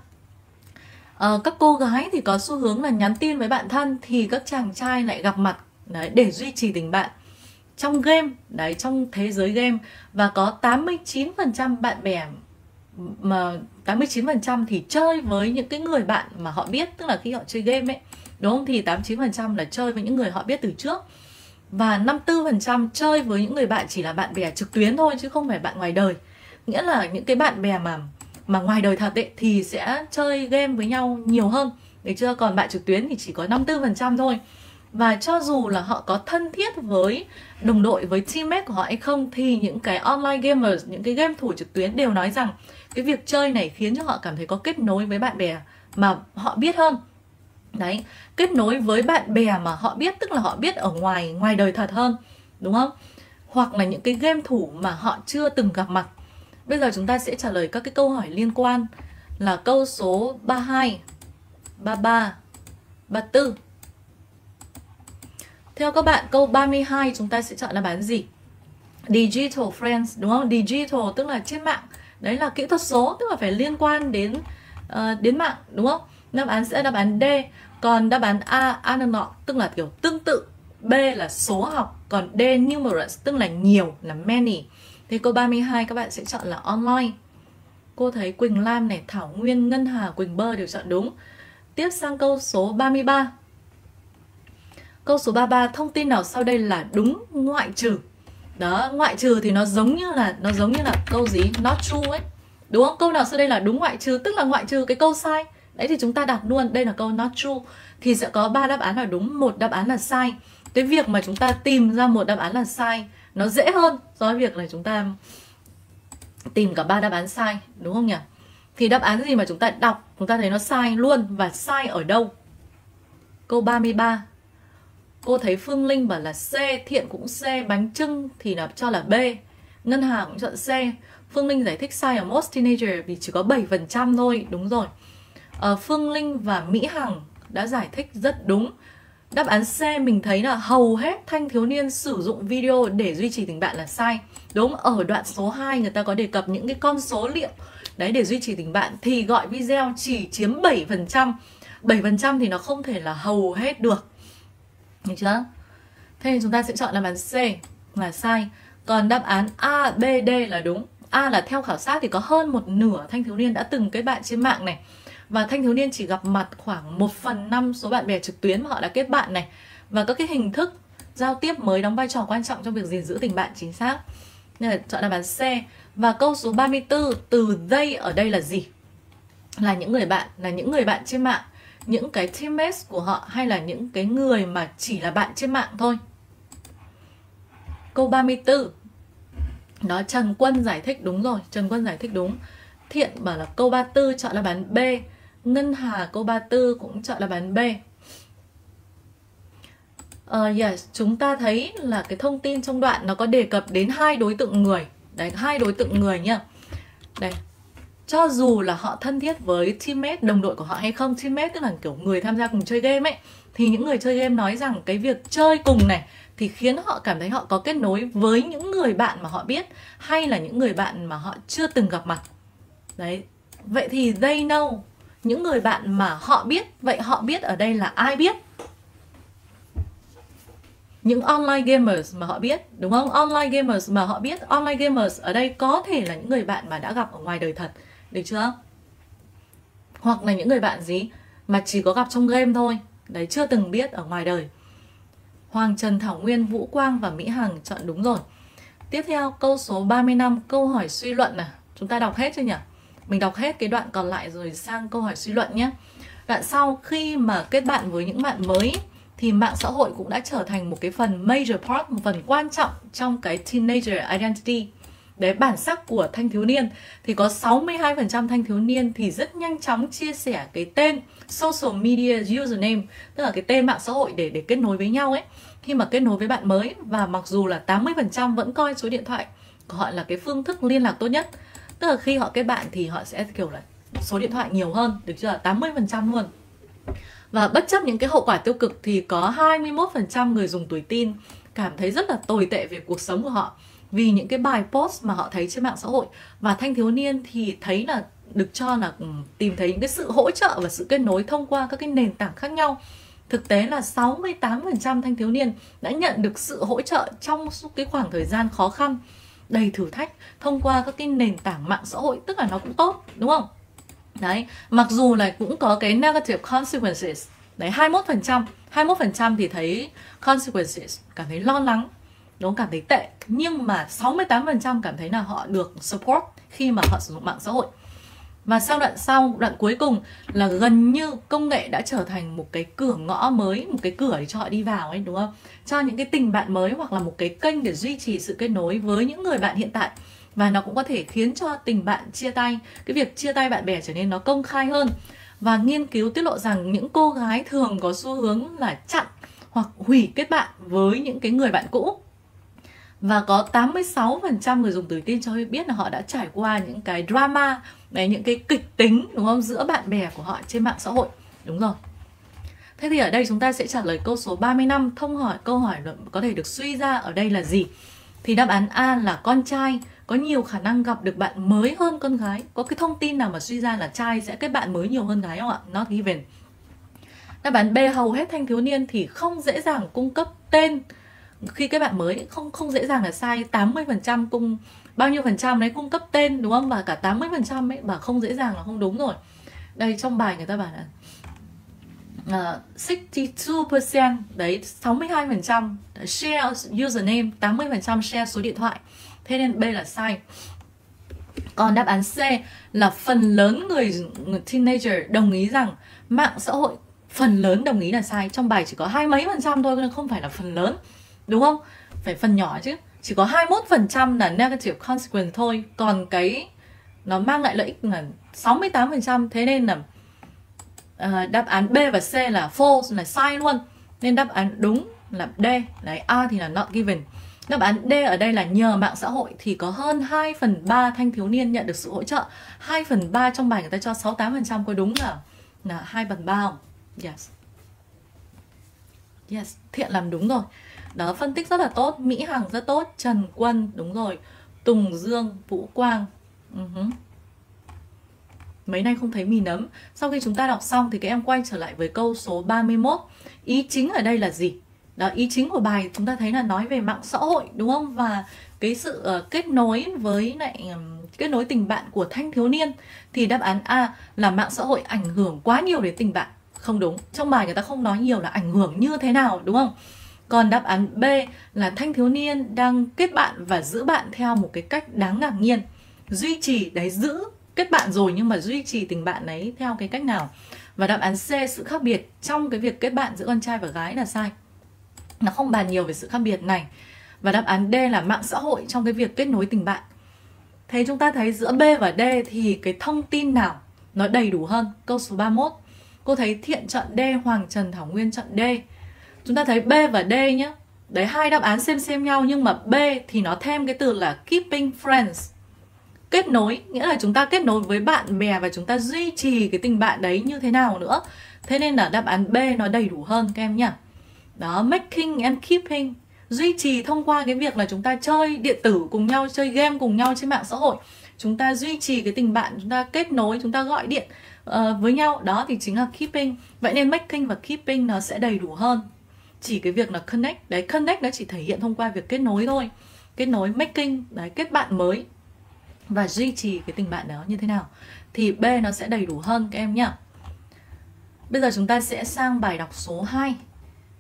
ờ, các cô gái thì có xu hướng là nhắn tin với bạn thân thì các chàng trai lại gặp mặt đấy, để duy trì tình bạn trong game, đấy, trong thế giới game, và có 89% bạn bè mà 89% thì chơi với những cái người bạn mà họ biết, tức là khi họ chơi game ấy, đúng không? Thì 89% là chơi với những người họ biết từ trước, và 54% chơi với những người bạn chỉ là bạn bè trực tuyến thôi, chứ không phải bạn ngoài đời. Nghĩa là những cái bạn bè mà mà ngoài đời thật ấy, thì sẽ chơi game với nhau nhiều hơn. Được chưa? Còn bạn trực tuyến thì chỉ có 54% thôi và cho dù là họ có thân thiết với đồng đội, với teammate của họ hay không, thì những cái online gamers, những cái game thủ trực tuyến đều nói rằng cái việc chơi này khiến cho họ cảm thấy có kết nối với bạn bè mà họ biết hơn. Đấy, kết nối với bạn bè mà họ biết, tức là họ biết ở ngoài ngoài đời thật hơn, đúng không? Hoặc là những cái game thủ mà họ chưa từng gặp mặt. Bây giờ chúng ta sẽ trả lời các cái câu hỏi liên quan là câu số 32 33 34 theo các bạn câu 32 chúng ta sẽ chọn là bán gì? Digital friends đúng không? Digital tức là trên mạng. Đấy là kỹ thuật số tức là phải liên quan đến uh, đến mạng đúng không? Đáp án sẽ đáp án D. Còn đáp án A analog tức là kiểu tương tự. B là số học còn D numerous tức là nhiều là many. Thì câu 32 các bạn sẽ chọn là online. Cô thấy Quỳnh Lam này Thảo Nguyên Ngân Hà Quỳnh Bơ đều chọn đúng. Tiếp sang câu số 33 câu số 33 thông tin nào sau đây là đúng ngoại trừ? Đó, ngoại trừ thì nó giống như là, nó giống như là câu gì? Not true ấy. Đúng không? Câu nào sau đây là đúng ngoại trừ, tức là ngoại trừ cái câu sai? Đấy thì chúng ta đặt luôn, đây là câu not true. Thì sẽ có ba đáp án là đúng, một đáp án là sai. Cái việc mà chúng ta tìm ra một đáp án là sai, nó dễ hơn so với việc là chúng ta tìm cả ba đáp án sai, đúng không nhỉ? Thì đáp án gì mà chúng ta đọc, chúng ta thấy nó sai luôn và sai ở đâu? Câu 33 cô thấy Phương Linh bảo là C Thiện cũng C bánh trưng thì là cho là B. Ngân hàng cũng chọn C. Phương Linh giải thích sai ở most teenager vì chỉ có 7% thôi đúng rồi. À, Phương Linh và Mỹ Hằng đã giải thích rất đúng. Đáp án C mình thấy là hầu hết thanh thiếu niên sử dụng video để duy trì tình bạn là sai. Đúng, ở đoạn số 2 người ta có đề cập những cái con số liệu Đấy, để duy trì tình bạn thì gọi video chỉ chiếm 7% 7% thì nó không thể là hầu hết được. Được chưa? Thế thì chúng ta sẽ chọn đáp án C là sai. Còn đáp án A, B, D là đúng. A là theo khảo sát thì có hơn một nửa thanh thiếu niên đã từng kết bạn trên mạng này. Và thanh thiếu niên chỉ gặp mặt khoảng 1 phần 5 số bạn bè trực tuyến mà họ đã kết bạn này. Và các cái hình thức giao tiếp mới đóng vai trò quan trọng trong việc gìn giữ tình bạn chính xác. Nên là chọn đáp án C. Và câu số 34 từ they ở đây là gì? Là những người bạn là những người bạn trên mạng những cái teammates của họ hay là những cái người mà chỉ là bạn trên mạng thôi. Câu 34 đó Trần Quân giải thích đúng rồi Trần Quân giải thích đúng. Thiện bảo là câu 34 chọn là bán B Ngân Hà câu 34 cũng chọn là bán B. Uh, yes, chúng ta thấy là cái thông tin trong đoạn nó có đề cập đến hai đối tượng người. Đấy, hai đối tượng người nhá. Đây, cho dù là họ thân thiết với teammate, đồng đội của họ hay không Teammate tức là kiểu người tham gia cùng chơi game ấy Thì những người chơi game nói rằng cái việc chơi cùng này Thì khiến họ cảm thấy họ có kết nối với những người bạn mà họ biết Hay là những người bạn mà họ chưa từng gặp mặt. Đấy, vậy thì they know những người bạn mà họ biết vậy họ biết ở đây là ai biết? Những online gamers mà họ biết đúng không? Online gamers mà họ biết online gamers ở đây có thể là những người bạn mà đã gặp ở ngoài đời thật được chưa? Hoặc là những người bạn gì mà chỉ có gặp trong game thôi. Đấy, chưa từng biết ở ngoài đời. Hoàng Trần Thảo Nguyên, Vũ Quang và Mỹ Hằng chọn đúng rồi. Tiếp theo, câu số 35 câu hỏi suy luận à. Chúng ta đọc hết chưa nhỉ? Mình đọc hết cái đoạn còn lại rồi sang câu hỏi suy luận nhé. Đoạn sau, khi mà kết bạn với những bạn mới, thì mạng xã hội cũng đã trở thành một cái phần major part, một phần quan trọng trong cái teenager identity đấy, bản sắc của thanh thiếu niên. Thì có 62% thanh thiếu niên thì rất nhanh chóng chia sẻ cái tên, social media username, tức là cái tên mạng xã hội để để kết nối với nhau ấy. Khi mà kết nối với bạn mới và mặc dù là 80% vẫn coi số điện thoại của họ là cái phương thức liên lạc tốt nhất, tức là khi họ kết bạn thì họ sẽ, kiểu là, số điện thoại nhiều hơn, được chưa? 80% luôn. Và bất chấp những cái hậu quả tiêu cực thì có 21% người dùng tuổi tin cảm thấy rất là tồi tệ về cuộc sống của họ vì những cái bài post mà họ thấy trên mạng xã hội. Và thanh thiếu niên thì thấy là được cho là ừ, tìm thấy những cái sự hỗ trợ và sự kết nối thông qua các cái nền tảng khác nhau. Thực tế là 68% thanh thiếu niên đã nhận được sự hỗ trợ trong cái khoảng thời gian khó khăn đầy thử thách thông qua các cái nền tảng mạng xã hội tức là nó cũng tốt đúng không? Đấy, mặc dù là cũng có cái negative consequences. Đấy, 21% 21% thì thấy consequences Cảm thấy lo lắng. Đúng cảm thấy tệ Nhưng mà 68% cảm thấy là họ được support Khi mà họ sử dụng mạng xã hội và sau đoạn sau, đoạn cuối cùng là gần như công nghệ đã trở thành một cái cửa ngõ mới, một cái cửa để cho họ đi vào ấy đúng không? Cho những cái tình bạn mới hoặc là một cái kênh để duy trì sự kết nối với những người bạn hiện tại và nó cũng có thể khiến cho tình bạn chia tay, cái việc chia tay bạn bè trở nên nó công khai hơn. Và nghiên cứu tiết lộ rằng những cô gái thường có xu hướng là chặn hoặc hủy kết bạn với những cái người bạn cũ và có 86% người dùng tuổi tin cho biết là họ đã trải qua những cái drama, đấy, những cái kịch tính, đúng không, giữa bạn bè của họ trên mạng xã hội. Đúng rồi. Thế thì ở đây chúng ta sẽ trả lời câu số 35 thông hỏi câu hỏi có thể được suy ra ở đây là gì? Thì đáp án A là con trai, có nhiều khả năng gặp được bạn mới hơn con gái. Có cái thông tin nào mà suy ra là trai sẽ kết bạn mới nhiều hơn gái không ạ? Not given. Đáp án B, hầu hết thanh thiếu niên thì không dễ dàng cung cấp tên khi các bạn mới không không dễ dàng là sai 80% cung bao nhiêu phần trăm đấy cung cấp tên đúng không? Và cả 80 phần trăm ấy bà không dễ dàng là không đúng rồi. Đây trong bài người ta bảo là ờ, uh, 62% đấy 62 phần trăm share username 80 phần trăm share số điện thoại. Thế nên B là sai còn đáp án C là phần lớn người, người teenager đồng ý rằng mạng xã hội phần lớn đồng ý là sai trong bài chỉ có hai mấy phần trăm thôi nên không phải là phần lớn đúng không? Phải phần nhỏ chứ. Chỉ có 21% là negative consequence thôi. Còn cái nó mang lại lợi ích là 68% thế nên là uh, đáp án B và C là false là sai luôn. Nên đáp án đúng là D đấy A thì là not given. Đáp án D ở đây là nhờ mạng xã hội thì có hơn 2 phần 3 thanh thiếu niên nhận được sự hỗ trợ. 2 phần 3 trong bài người ta cho 68% có đúng là là 2 phần 3 không? Yes. Yes, thiện làm đúng rồi đó phân tích rất là tốt mỹ hằng rất tốt trần quân đúng rồi tùng dương vũ quang. Uh-huh. mấy nay không thấy mì nấm. Sau khi chúng ta đọc xong thì các em quay trở lại với câu số 31 ý chính ở đây là gì? Đó ý chính của bài chúng ta thấy là nói về mạng xã hội đúng không? Và cái sự uh, kết nối với lại um, kết nối tình bạn của thanh thiếu niên. Thì đáp án A là mạng xã hội ảnh hưởng quá nhiều đến tình bạn. Không đúng. Trong bài người ta không nói nhiều là ảnh hưởng như thế nào đúng không? Còn đáp án B là thanh thiếu niên đang kết bạn và giữ bạn theo một cái cách đáng ngạc nhiên. Duy trì đấy giữ kết bạn rồi nhưng mà duy trì tình bạn ấy theo cái cách nào. Và đáp án C sự khác biệt trong cái việc kết bạn giữa con trai và gái là sai. Nó không bàn nhiều về sự khác biệt này. Và đáp án D là mạng xã hội trong cái việc kết nối tình bạn. Thế chúng ta thấy giữa B và D thì cái thông tin nào nó đầy đủ hơn? Câu số 31. Cô thấy Thiện chọn D, Hoàng Trần Thảo Nguyên chọn D chúng ta thấy B và D nhé đấy hai đáp án xem xem nhau nhưng mà B thì nó thêm cái từ là keeping friends. Kết nối nghĩa là chúng ta kết nối với bạn bè và chúng ta duy trì cái tình bạn đấy như thế nào nữa. Thế nên là đáp án B nó đầy đủ hơn các em nhá. Đó making and keeping. Duy trì thông qua cái việc là chúng ta chơi điện tử cùng nhau chơi game cùng nhau trên mạng xã hội. Chúng ta duy trì cái tình bạn chúng ta kết nối chúng ta gọi điện uh, với nhau. Đó thì chính là keeping. Vậy nên making và keeping nó sẽ đầy đủ hơn chỉ cái việc là connect. Đấy, connect nó chỉ thể hiện thông qua việc kết nối thôi. Kết nối, making, đấy, kết bạn mới. Và duy trì cái tình bạn đó như thế nào thì B nó sẽ đầy đủ hơn các em nhá. Bây giờ chúng ta sẽ sang bài đọc số 2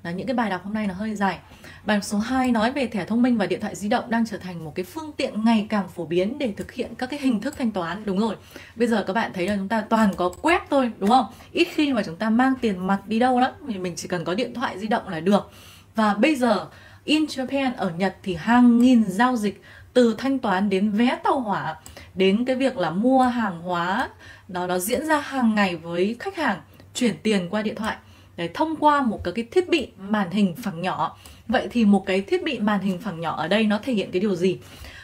là những cái bài đọc hôm nay nó hơi dài. Bài số 2 nói về thẻ thông minh và điện thoại di động đang trở thành một cái phương tiện ngày càng phổ biến để thực hiện các cái hình thức thanh toán. Đúng rồi. Bây giờ các bạn thấy là chúng ta toàn có quét thôi, đúng không? Ít khi mà chúng ta mang tiền mặt đi đâu lắm. Thì mình chỉ cần có điện thoại di động là được. Và bây giờ in Japan ở Nhật thì hàng nghìn giao dịch từ thanh toán đến vé tàu hỏa đến cái việc là mua hàng hóa nó nó diễn ra hàng ngày với khách hàng chuyển tiền qua điện thoại để thông qua một cái thiết bị màn hình phẳng nhỏ vậy thì một cái thiết bị màn hình phẳng nhỏ ở đây nó thể hiện cái điều gì?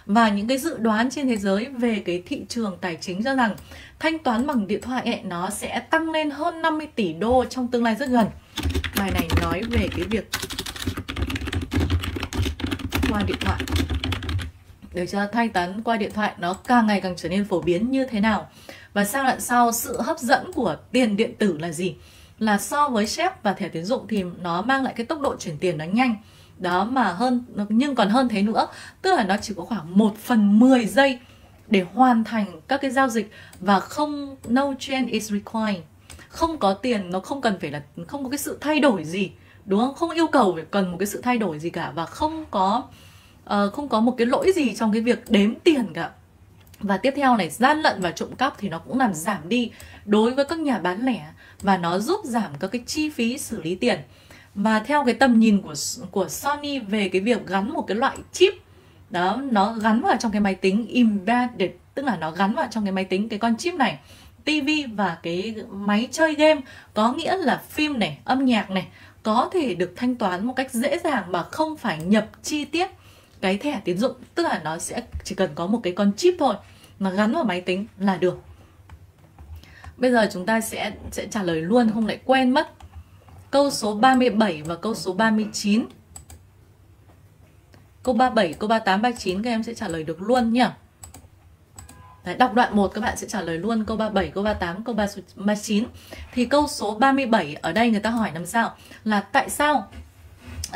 Và những cái dự đoán trên thế giới về cái thị trường tài chính cho rằng thanh toán bằng điện thoại ấy, nó sẽ tăng lên hơn 50 tỷ đô trong tương lai rất gần. Bài này nói về cái việc qua điện thoại. Được cho thanh toán qua điện thoại nó càng ngày càng trở nên phổ biến như thế nào? Và sang đoạn sau sự hấp dẫn của tiền điện tử là gì? Là so với chép và thẻ tiến dụng thì nó mang lại cái tốc độ chuyển tiền nó nhanh. Đó mà hơn nhưng còn hơn thế nữa tức là nó chỉ có khoảng 1 phần 10 giây để hoàn thành các cái giao dịch và không no change is required. Không có tiền nó không cần phải là không có cái sự thay đổi gì đúng không? Không yêu cầu phải cần một cái sự thay đổi gì cả và không có uh, không có một cái lỗi gì trong cái việc đếm tiền cả. Và tiếp theo này gian lận và trộm cắp thì nó cũng làm giảm đi đối với các nhà bán lẻ và nó giúp giảm các cái chi phí xử lý tiền. Và theo cái tầm nhìn của của Sony về cái việc gắn một cái loại chip, đó, nó gắn vào trong cái máy tính embedded, tức là nó gắn vào trong cái máy tính, cái con chip này TV và cái máy chơi game, có nghĩa là phim này, âm nhạc này, có thể được thanh toán một cách dễ dàng mà không phải nhập chi tiết cái thẻ tín dụng. Tức là nó sẽ chỉ cần có một cái con chip thôi mà gắn vào máy tính là được bây giờ chúng ta sẽ sẽ trả lời luôn không lại quen mất câu số 37 và câu số 39 câu 37 câu 38 39 các em sẽ trả lời được luôn nhỉ Đấy, đọc đoạn 1 các bạn sẽ trả lời luôn câu 37, câu 38, câu 39 Thì câu số 37 ở đây người ta hỏi làm sao? Là tại sao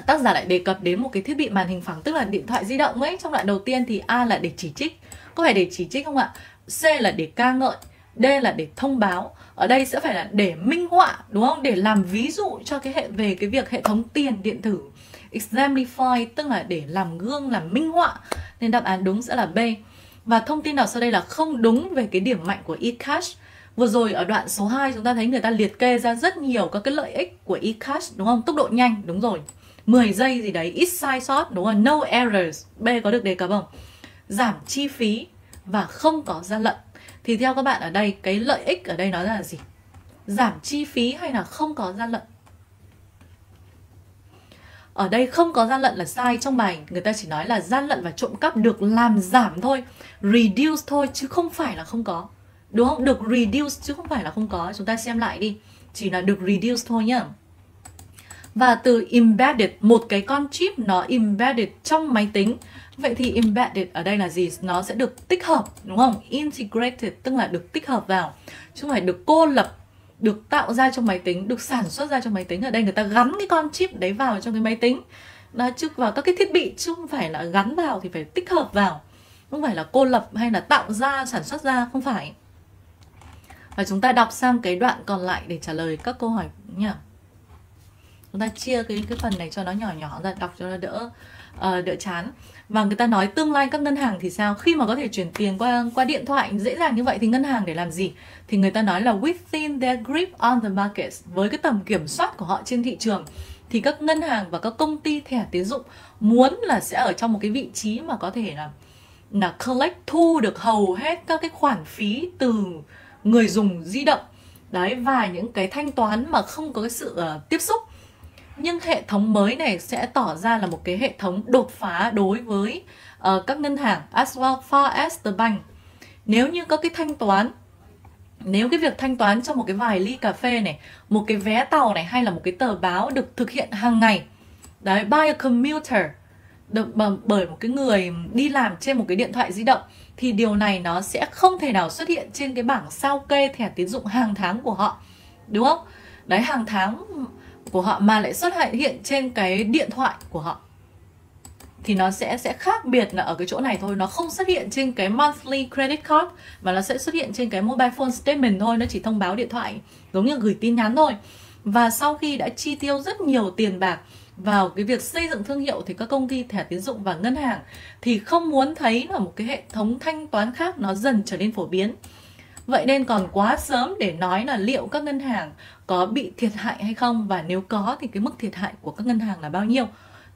tác giả lại đề cập đến một cái thiết bị màn hình phẳng tức là điện thoại di động ấy trong đoạn đầu tiên thì a là để chỉ trích. Có phải để chỉ trích không ạ? C là để ca ngợi d là để thông báo ở đây sẽ phải là để minh họa đúng không? Để làm ví dụ cho cái hệ về cái việc hệ thống tiền điện tử exemplify tức là để làm gương làm minh họa. Nên đáp án đúng sẽ là b. Và thông tin nào sau đây là không đúng về cái điểm mạnh của eCash. Vừa rồi ở đoạn số 2 chúng ta thấy người ta liệt kê ra rất nhiều các cái lợi ích của eCash đúng không? Tốc độ nhanh, đúng rồi. 10 giây gì đấy ít sai sót đúng không? No errors. B có được đề cập không? Giảm chi phí và không có gian lận thì theo các bạn ở đây, cái lợi ích ở đây nó là gì? Giảm chi phí hay là không có gian lận? Ở đây không có gian lận là sai, trong bài người ta chỉ nói là gian lận và trộm cắp được làm giảm thôi. Reduce thôi, chứ không phải là không có. Đúng không? Được reduce chứ không phải là không có. Chúng ta xem lại đi. Chỉ là được reduce thôi nhá và từ embedded, một cái con chip nó embedded trong máy tính. Vậy thì embedded ở đây là gì? Nó sẽ được tích hợp, đúng không? Integrated, tức là được tích hợp vào. Chứ không phải được cô lập, được tạo ra trong máy tính, được sản xuất ra trong máy tính. Ở đây người ta gắn cái con chip đấy vào trong cái máy tính. Nó chứ vào các cái thiết bị, chứ không phải là gắn vào thì phải tích hợp vào. Không phải là cô lập hay là tạo ra, sản xuất ra, không phải. Và chúng ta đọc sang cái đoạn còn lại để trả lời các câu hỏi nhé chúng ta chia cái cái phần này cho nó nhỏ nhỏ ra đọc cho nó đỡ uh, đỡ chán. Và người ta nói tương lai các ngân hàng thì sao? Khi mà có thể chuyển tiền qua qua điện thoại dễ dàng như vậy thì ngân hàng để làm gì? Thì người ta nói là within their grip on the market với cái tầm kiểm soát của họ trên thị trường thì các ngân hàng và các công ty thẻ tín dụng muốn là sẽ ở trong một cái vị trí mà có thể là là collect thu được hầu hết các cái khoản phí từ người dùng di động. Đấy và những cái thanh toán mà không có cái sự uh, tiếp xúc nhưng hệ thống mới này sẽ tỏ ra là một cái hệ thống đột phá đối với uh, các ngân hàng as well far as the bank. Nếu như có cái thanh toán nếu cái việc thanh toán cho một cái vài ly cà phê này một cái vé tàu này hay là một cái tờ báo được thực hiện hàng ngày đấy by a commuter được bởi một cái người đi làm trên một cái điện thoại di động thì điều này nó sẽ không thể nào xuất hiện trên cái bảng sao kê thẻ tín dụng hàng tháng của họ đúng không? Đấy hàng tháng của họ mà lại xuất hiện trên cái điện thoại của họ. Thì nó sẽ sẽ khác biệt là ở cái chỗ này thôi. Nó không xuất hiện trên cái monthly credit card, mà nó sẽ xuất hiện trên cái mobile phone statement thôi. Nó chỉ thông báo điện thoại, giống như gửi tin nhắn thôi. Và sau khi đã chi tiêu rất nhiều tiền bạc vào cái việc xây dựng thương hiệu thì các công ty thẻ tín dụng và ngân hàng thì không muốn thấy là một cái hệ thống thanh toán khác nó dần trở nên phổ biến. Vậy nên còn quá sớm để nói là liệu các ngân hàng có bị thiệt hại hay không và nếu có thì cái mức thiệt hại của các ngân hàng là bao nhiêu.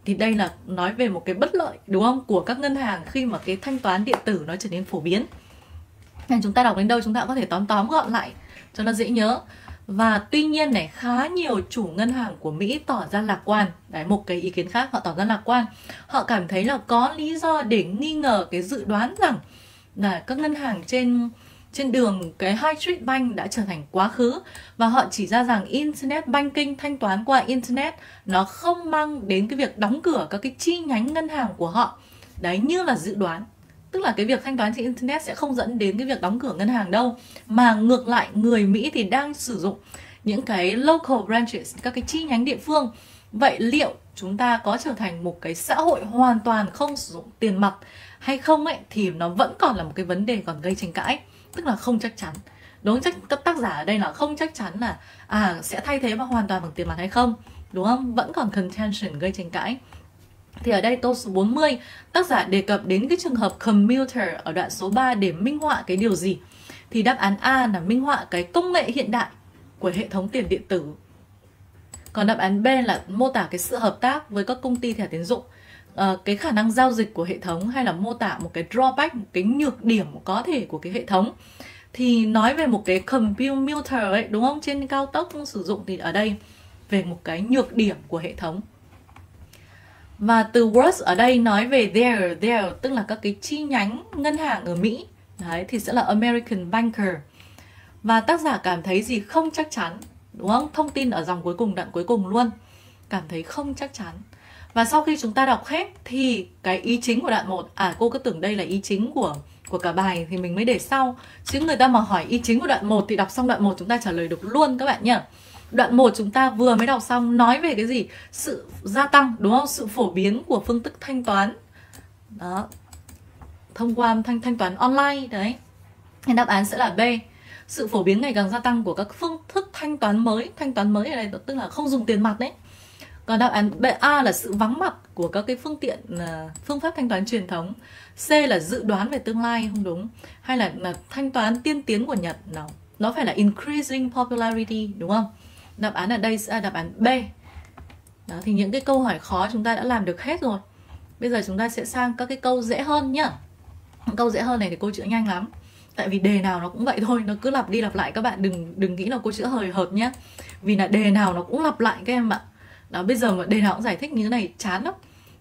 Thì đây là nói về một cái bất lợi, đúng không của các ngân hàng khi mà cái thanh toán điện tử nó trở nên phổ biến. Nên chúng ta đọc đến đâu chúng ta có thể tóm tóm gọn lại cho nó dễ nhớ. Và tuy nhiên này, khá nhiều chủ ngân hàng của Mỹ tỏ ra lạc quan Đấy, một cái ý kiến khác, họ tỏ ra lạc quan Họ cảm thấy là có lý do để nghi ngờ cái dự đoán rằng là các ngân hàng trên trên đường, cái High Street Bank đã trở thành quá khứ và họ chỉ ra rằng Internet Banking thanh toán qua Internet nó không mang đến cái việc đóng cửa các cái chi nhánh ngân hàng của họ. Đấy, như là dự đoán. Tức là cái việc thanh toán trên internet sẽ không dẫn đến cái việc đóng cửa ngân hàng đâu, mà ngược lại, người Mỹ thì đang sử dụng những cái local branches, các cái chi nhánh địa phương. Vậy liệu chúng ta có trở thành một cái xã hội hoàn toàn không sử dụng tiền mặt hay không ấy, thì nó vẫn còn là một cái vấn đề còn gây tranh cãi tức là không chắc chắn đúng chắc các tác giả ở đây là không chắc chắn là à sẽ thay thế bằng hoàn toàn bằng tiền mặt hay không đúng không vẫn còn contention gây tranh cãi thì ở đây câu số 40, tác giả đề cập đến cái trường hợp commuter ở đoạn số 3 để minh họa cái điều gì? Thì đáp án A là minh họa cái công nghệ hiện đại của hệ thống tiền điện tử. Còn đáp án B là mô tả cái sự hợp tác với các công ty thẻ tín dụng uh, cái khả năng giao dịch của hệ thống hay là mô tả một cái drawback, một cái nhược điểm có thể của cái hệ thống. Thì nói về một cái computer ấy đúng không? Trên cao tốc sử dụng thì ở đây về một cái nhược điểm của hệ thống và từ words ở đây nói về there, there tức là các cái chi nhánh ngân hàng ở Mỹ. Đấy thì sẽ là American Banker. Và tác giả cảm thấy gì không chắc chắn, đúng không? Thông tin ở dòng cuối cùng đoạn cuối cùng luôn. Cảm thấy không chắc chắn. Và sau khi chúng ta đọc hết thì cái ý chính của đoạn 1, à cô cứ tưởng đây là ý chính của của cả bài thì mình mới để sau. Chứ người ta mà hỏi ý chính của đoạn 1 thì đọc xong đoạn 1 chúng ta trả lời được luôn các bạn nhá Đoạn 1 chúng ta vừa mới đọc xong nói về cái gì? Sự gia tăng đúng không? Sự phổ biến của phương thức thanh toán. Đó. Thông qua thanh thanh toán online đấy. Nên đáp án sẽ là B. Sự phổ biến ngày càng gia tăng của các phương thức thanh toán mới, thanh toán mới ở đây tức là không dùng tiền mặt đấy. Còn đáp án B A là sự vắng mặt của các cái phương tiện à, phương pháp thanh toán truyền thống. C là dự đoán về tương lai không đúng. Hay là, là thanh toán tiên tiến của Nhật nào nó phải là increasing popularity đúng không? Đáp án ở đây sẽ là đáp án B. Đó, thì những cái câu hỏi khó chúng ta đã làm được hết rồi. Bây giờ chúng ta sẽ sang các cái câu dễ hơn nhá. Câu dễ hơn này thì cô chữa nhanh lắm. Tại vì đề nào nó cũng vậy thôi Nó cứ lặp đi lặp lại. Các bạn đừng đừng nghĩ là cô chữa hời hợt nhé Vì là đề nào nó cũng lặp lại các em ạ. Đó, bây giờ mà đề nào cũng giải thích như thế này, chán lắm.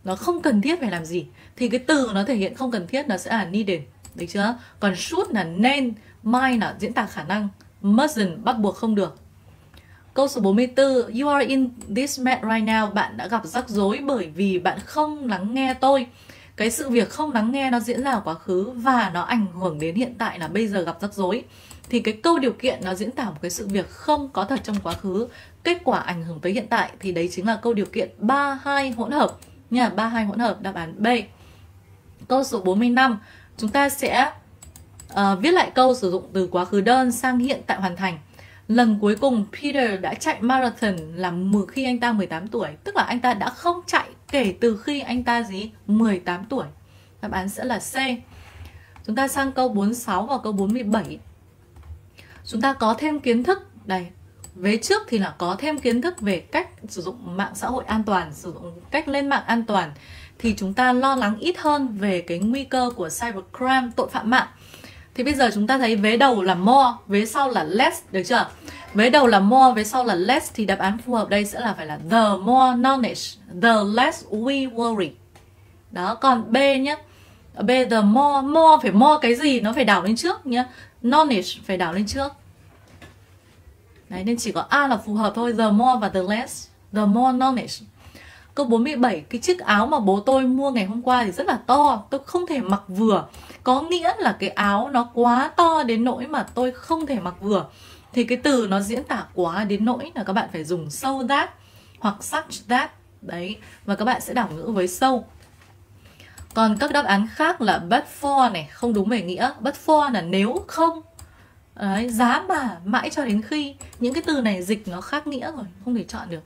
Nó không cần thiết phải làm gì. Thì cái từ nó thể hiện không cần thiết, nó sẽ là needed. Được chưa? Còn should là nên, Might là diễn tả khả năng. Mustn't, bắt buộc không được. Câu số 44 You are in this mess right now. Bạn đã gặp rắc rối bởi vì bạn không lắng nghe tôi. Cái sự việc không lắng nghe nó diễn ra ở quá khứ Và nó ảnh hưởng đến hiện tại là bây giờ gặp rắc rối. Thì cái câu điều kiện nó diễn tả một cái sự việc không có thật trong quá khứ Kết quả ảnh hưởng tới hiện tại Thì đấy chính là câu điều kiện 3-2 hỗn hợp. Nha, 3-2 hỗn hợp đáp án B. Câu số 45 Chúng ta sẽ uh, viết lại câu sử dụng từ quá khứ đơn sang hiện tại hoàn thành. Lần cuối cùng Peter đã chạy marathon là khi anh ta 18 tuổi Tức là anh ta đã không chạy kể từ khi anh ta gì? 18 tuổi. Đáp án sẽ là C. Chúng ta sang câu 46 và câu 47 Chúng ta có thêm kiến thức. Đây Vế trước thì là có thêm kiến thức về cách sử dụng mạng xã hội an toàn Sử dụng cách lên mạng an toàn Thì chúng ta lo lắng ít hơn về cái nguy cơ của cybercrime, tội phạm mạng thì bây giờ chúng ta thấy vế đầu là more, vế sau là less, được chưa? Vế đầu là more, vế sau là less thì đáp án phù hợp đây sẽ là phải là the more knowledge, the less we worry. Đó, còn B nhé. B the more, more phải more cái gì nó phải đảo lên trước nhé. Knowledge phải đảo lên trước. Đấy, nên chỉ có A là phù hợp thôi, the more và the less. The more knowledge. Câu 47, cái chiếc áo mà bố tôi mua ngày hôm qua thì rất là to, tôi không thể mặc vừa. Có nghĩa là cái áo nó quá to đến nỗi mà tôi không thể mặc vừa. Thì cái từ nó diễn tả quá đến nỗi là các bạn phải dùng so that hoặc such that. Đấy, và các bạn sẽ đảo ngữ với so. Còn các đáp án khác là but for này, không đúng về nghĩa. But for là nếu không. Đấy, giá mà mãi cho đến khi những cái từ này dịch nó khác nghĩa rồi, không thể chọn được.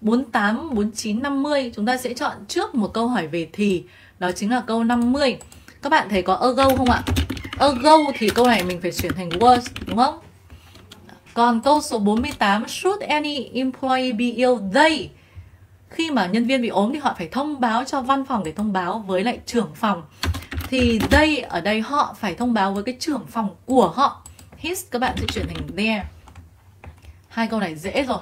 48, 49, 50 Chúng ta sẽ chọn trước một câu hỏi về thì Đó chính là câu 50 Các bạn thấy có ago không ạ? Ago thì câu này mình phải chuyển thành was đúng không? Còn câu số 48 Should any employee be ill they Khi mà nhân viên bị ốm thì họ phải thông báo cho văn phòng để thông báo với lại trưởng phòng thì they ở đây họ phải thông báo với cái trưởng phòng của họ. His, các bạn sẽ chuyển thành there Hai câu này dễ rồi.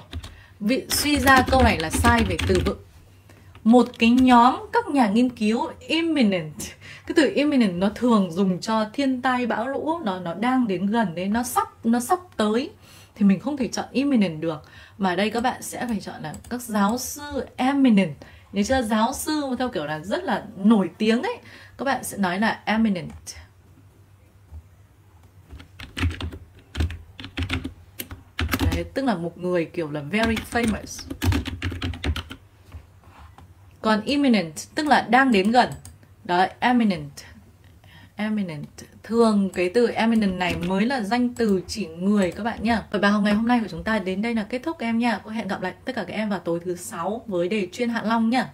Vị suy ra câu này là sai về từ vựng. Một cái nhóm các nhà nghiên cứu imminent. Cái từ imminent nó thường dùng cho thiên tai, bão lũ, nó nó đang đến gần đấy nó sắp nó sắp tới. Thì mình không thể chọn imminent được. Mà đây các bạn sẽ phải chọn là các giáo sư eminent. Nếu chưa, giáo sư theo kiểu là rất là nổi tiếng ấy các bạn sẽ nói là eminent. Đấy, tức là một người kiểu là very famous. Còn imminent tức là đang đến gần. Đó eminent. Eminent. Thường cái từ eminent này mới là danh từ chỉ người các bạn nhá. Và bài học ngày hôm nay của chúng ta đến đây là kết thúc em nha cô hẹn gặp lại tất cả các em vào tối thứ sáu với đề chuyên hạ long nhá.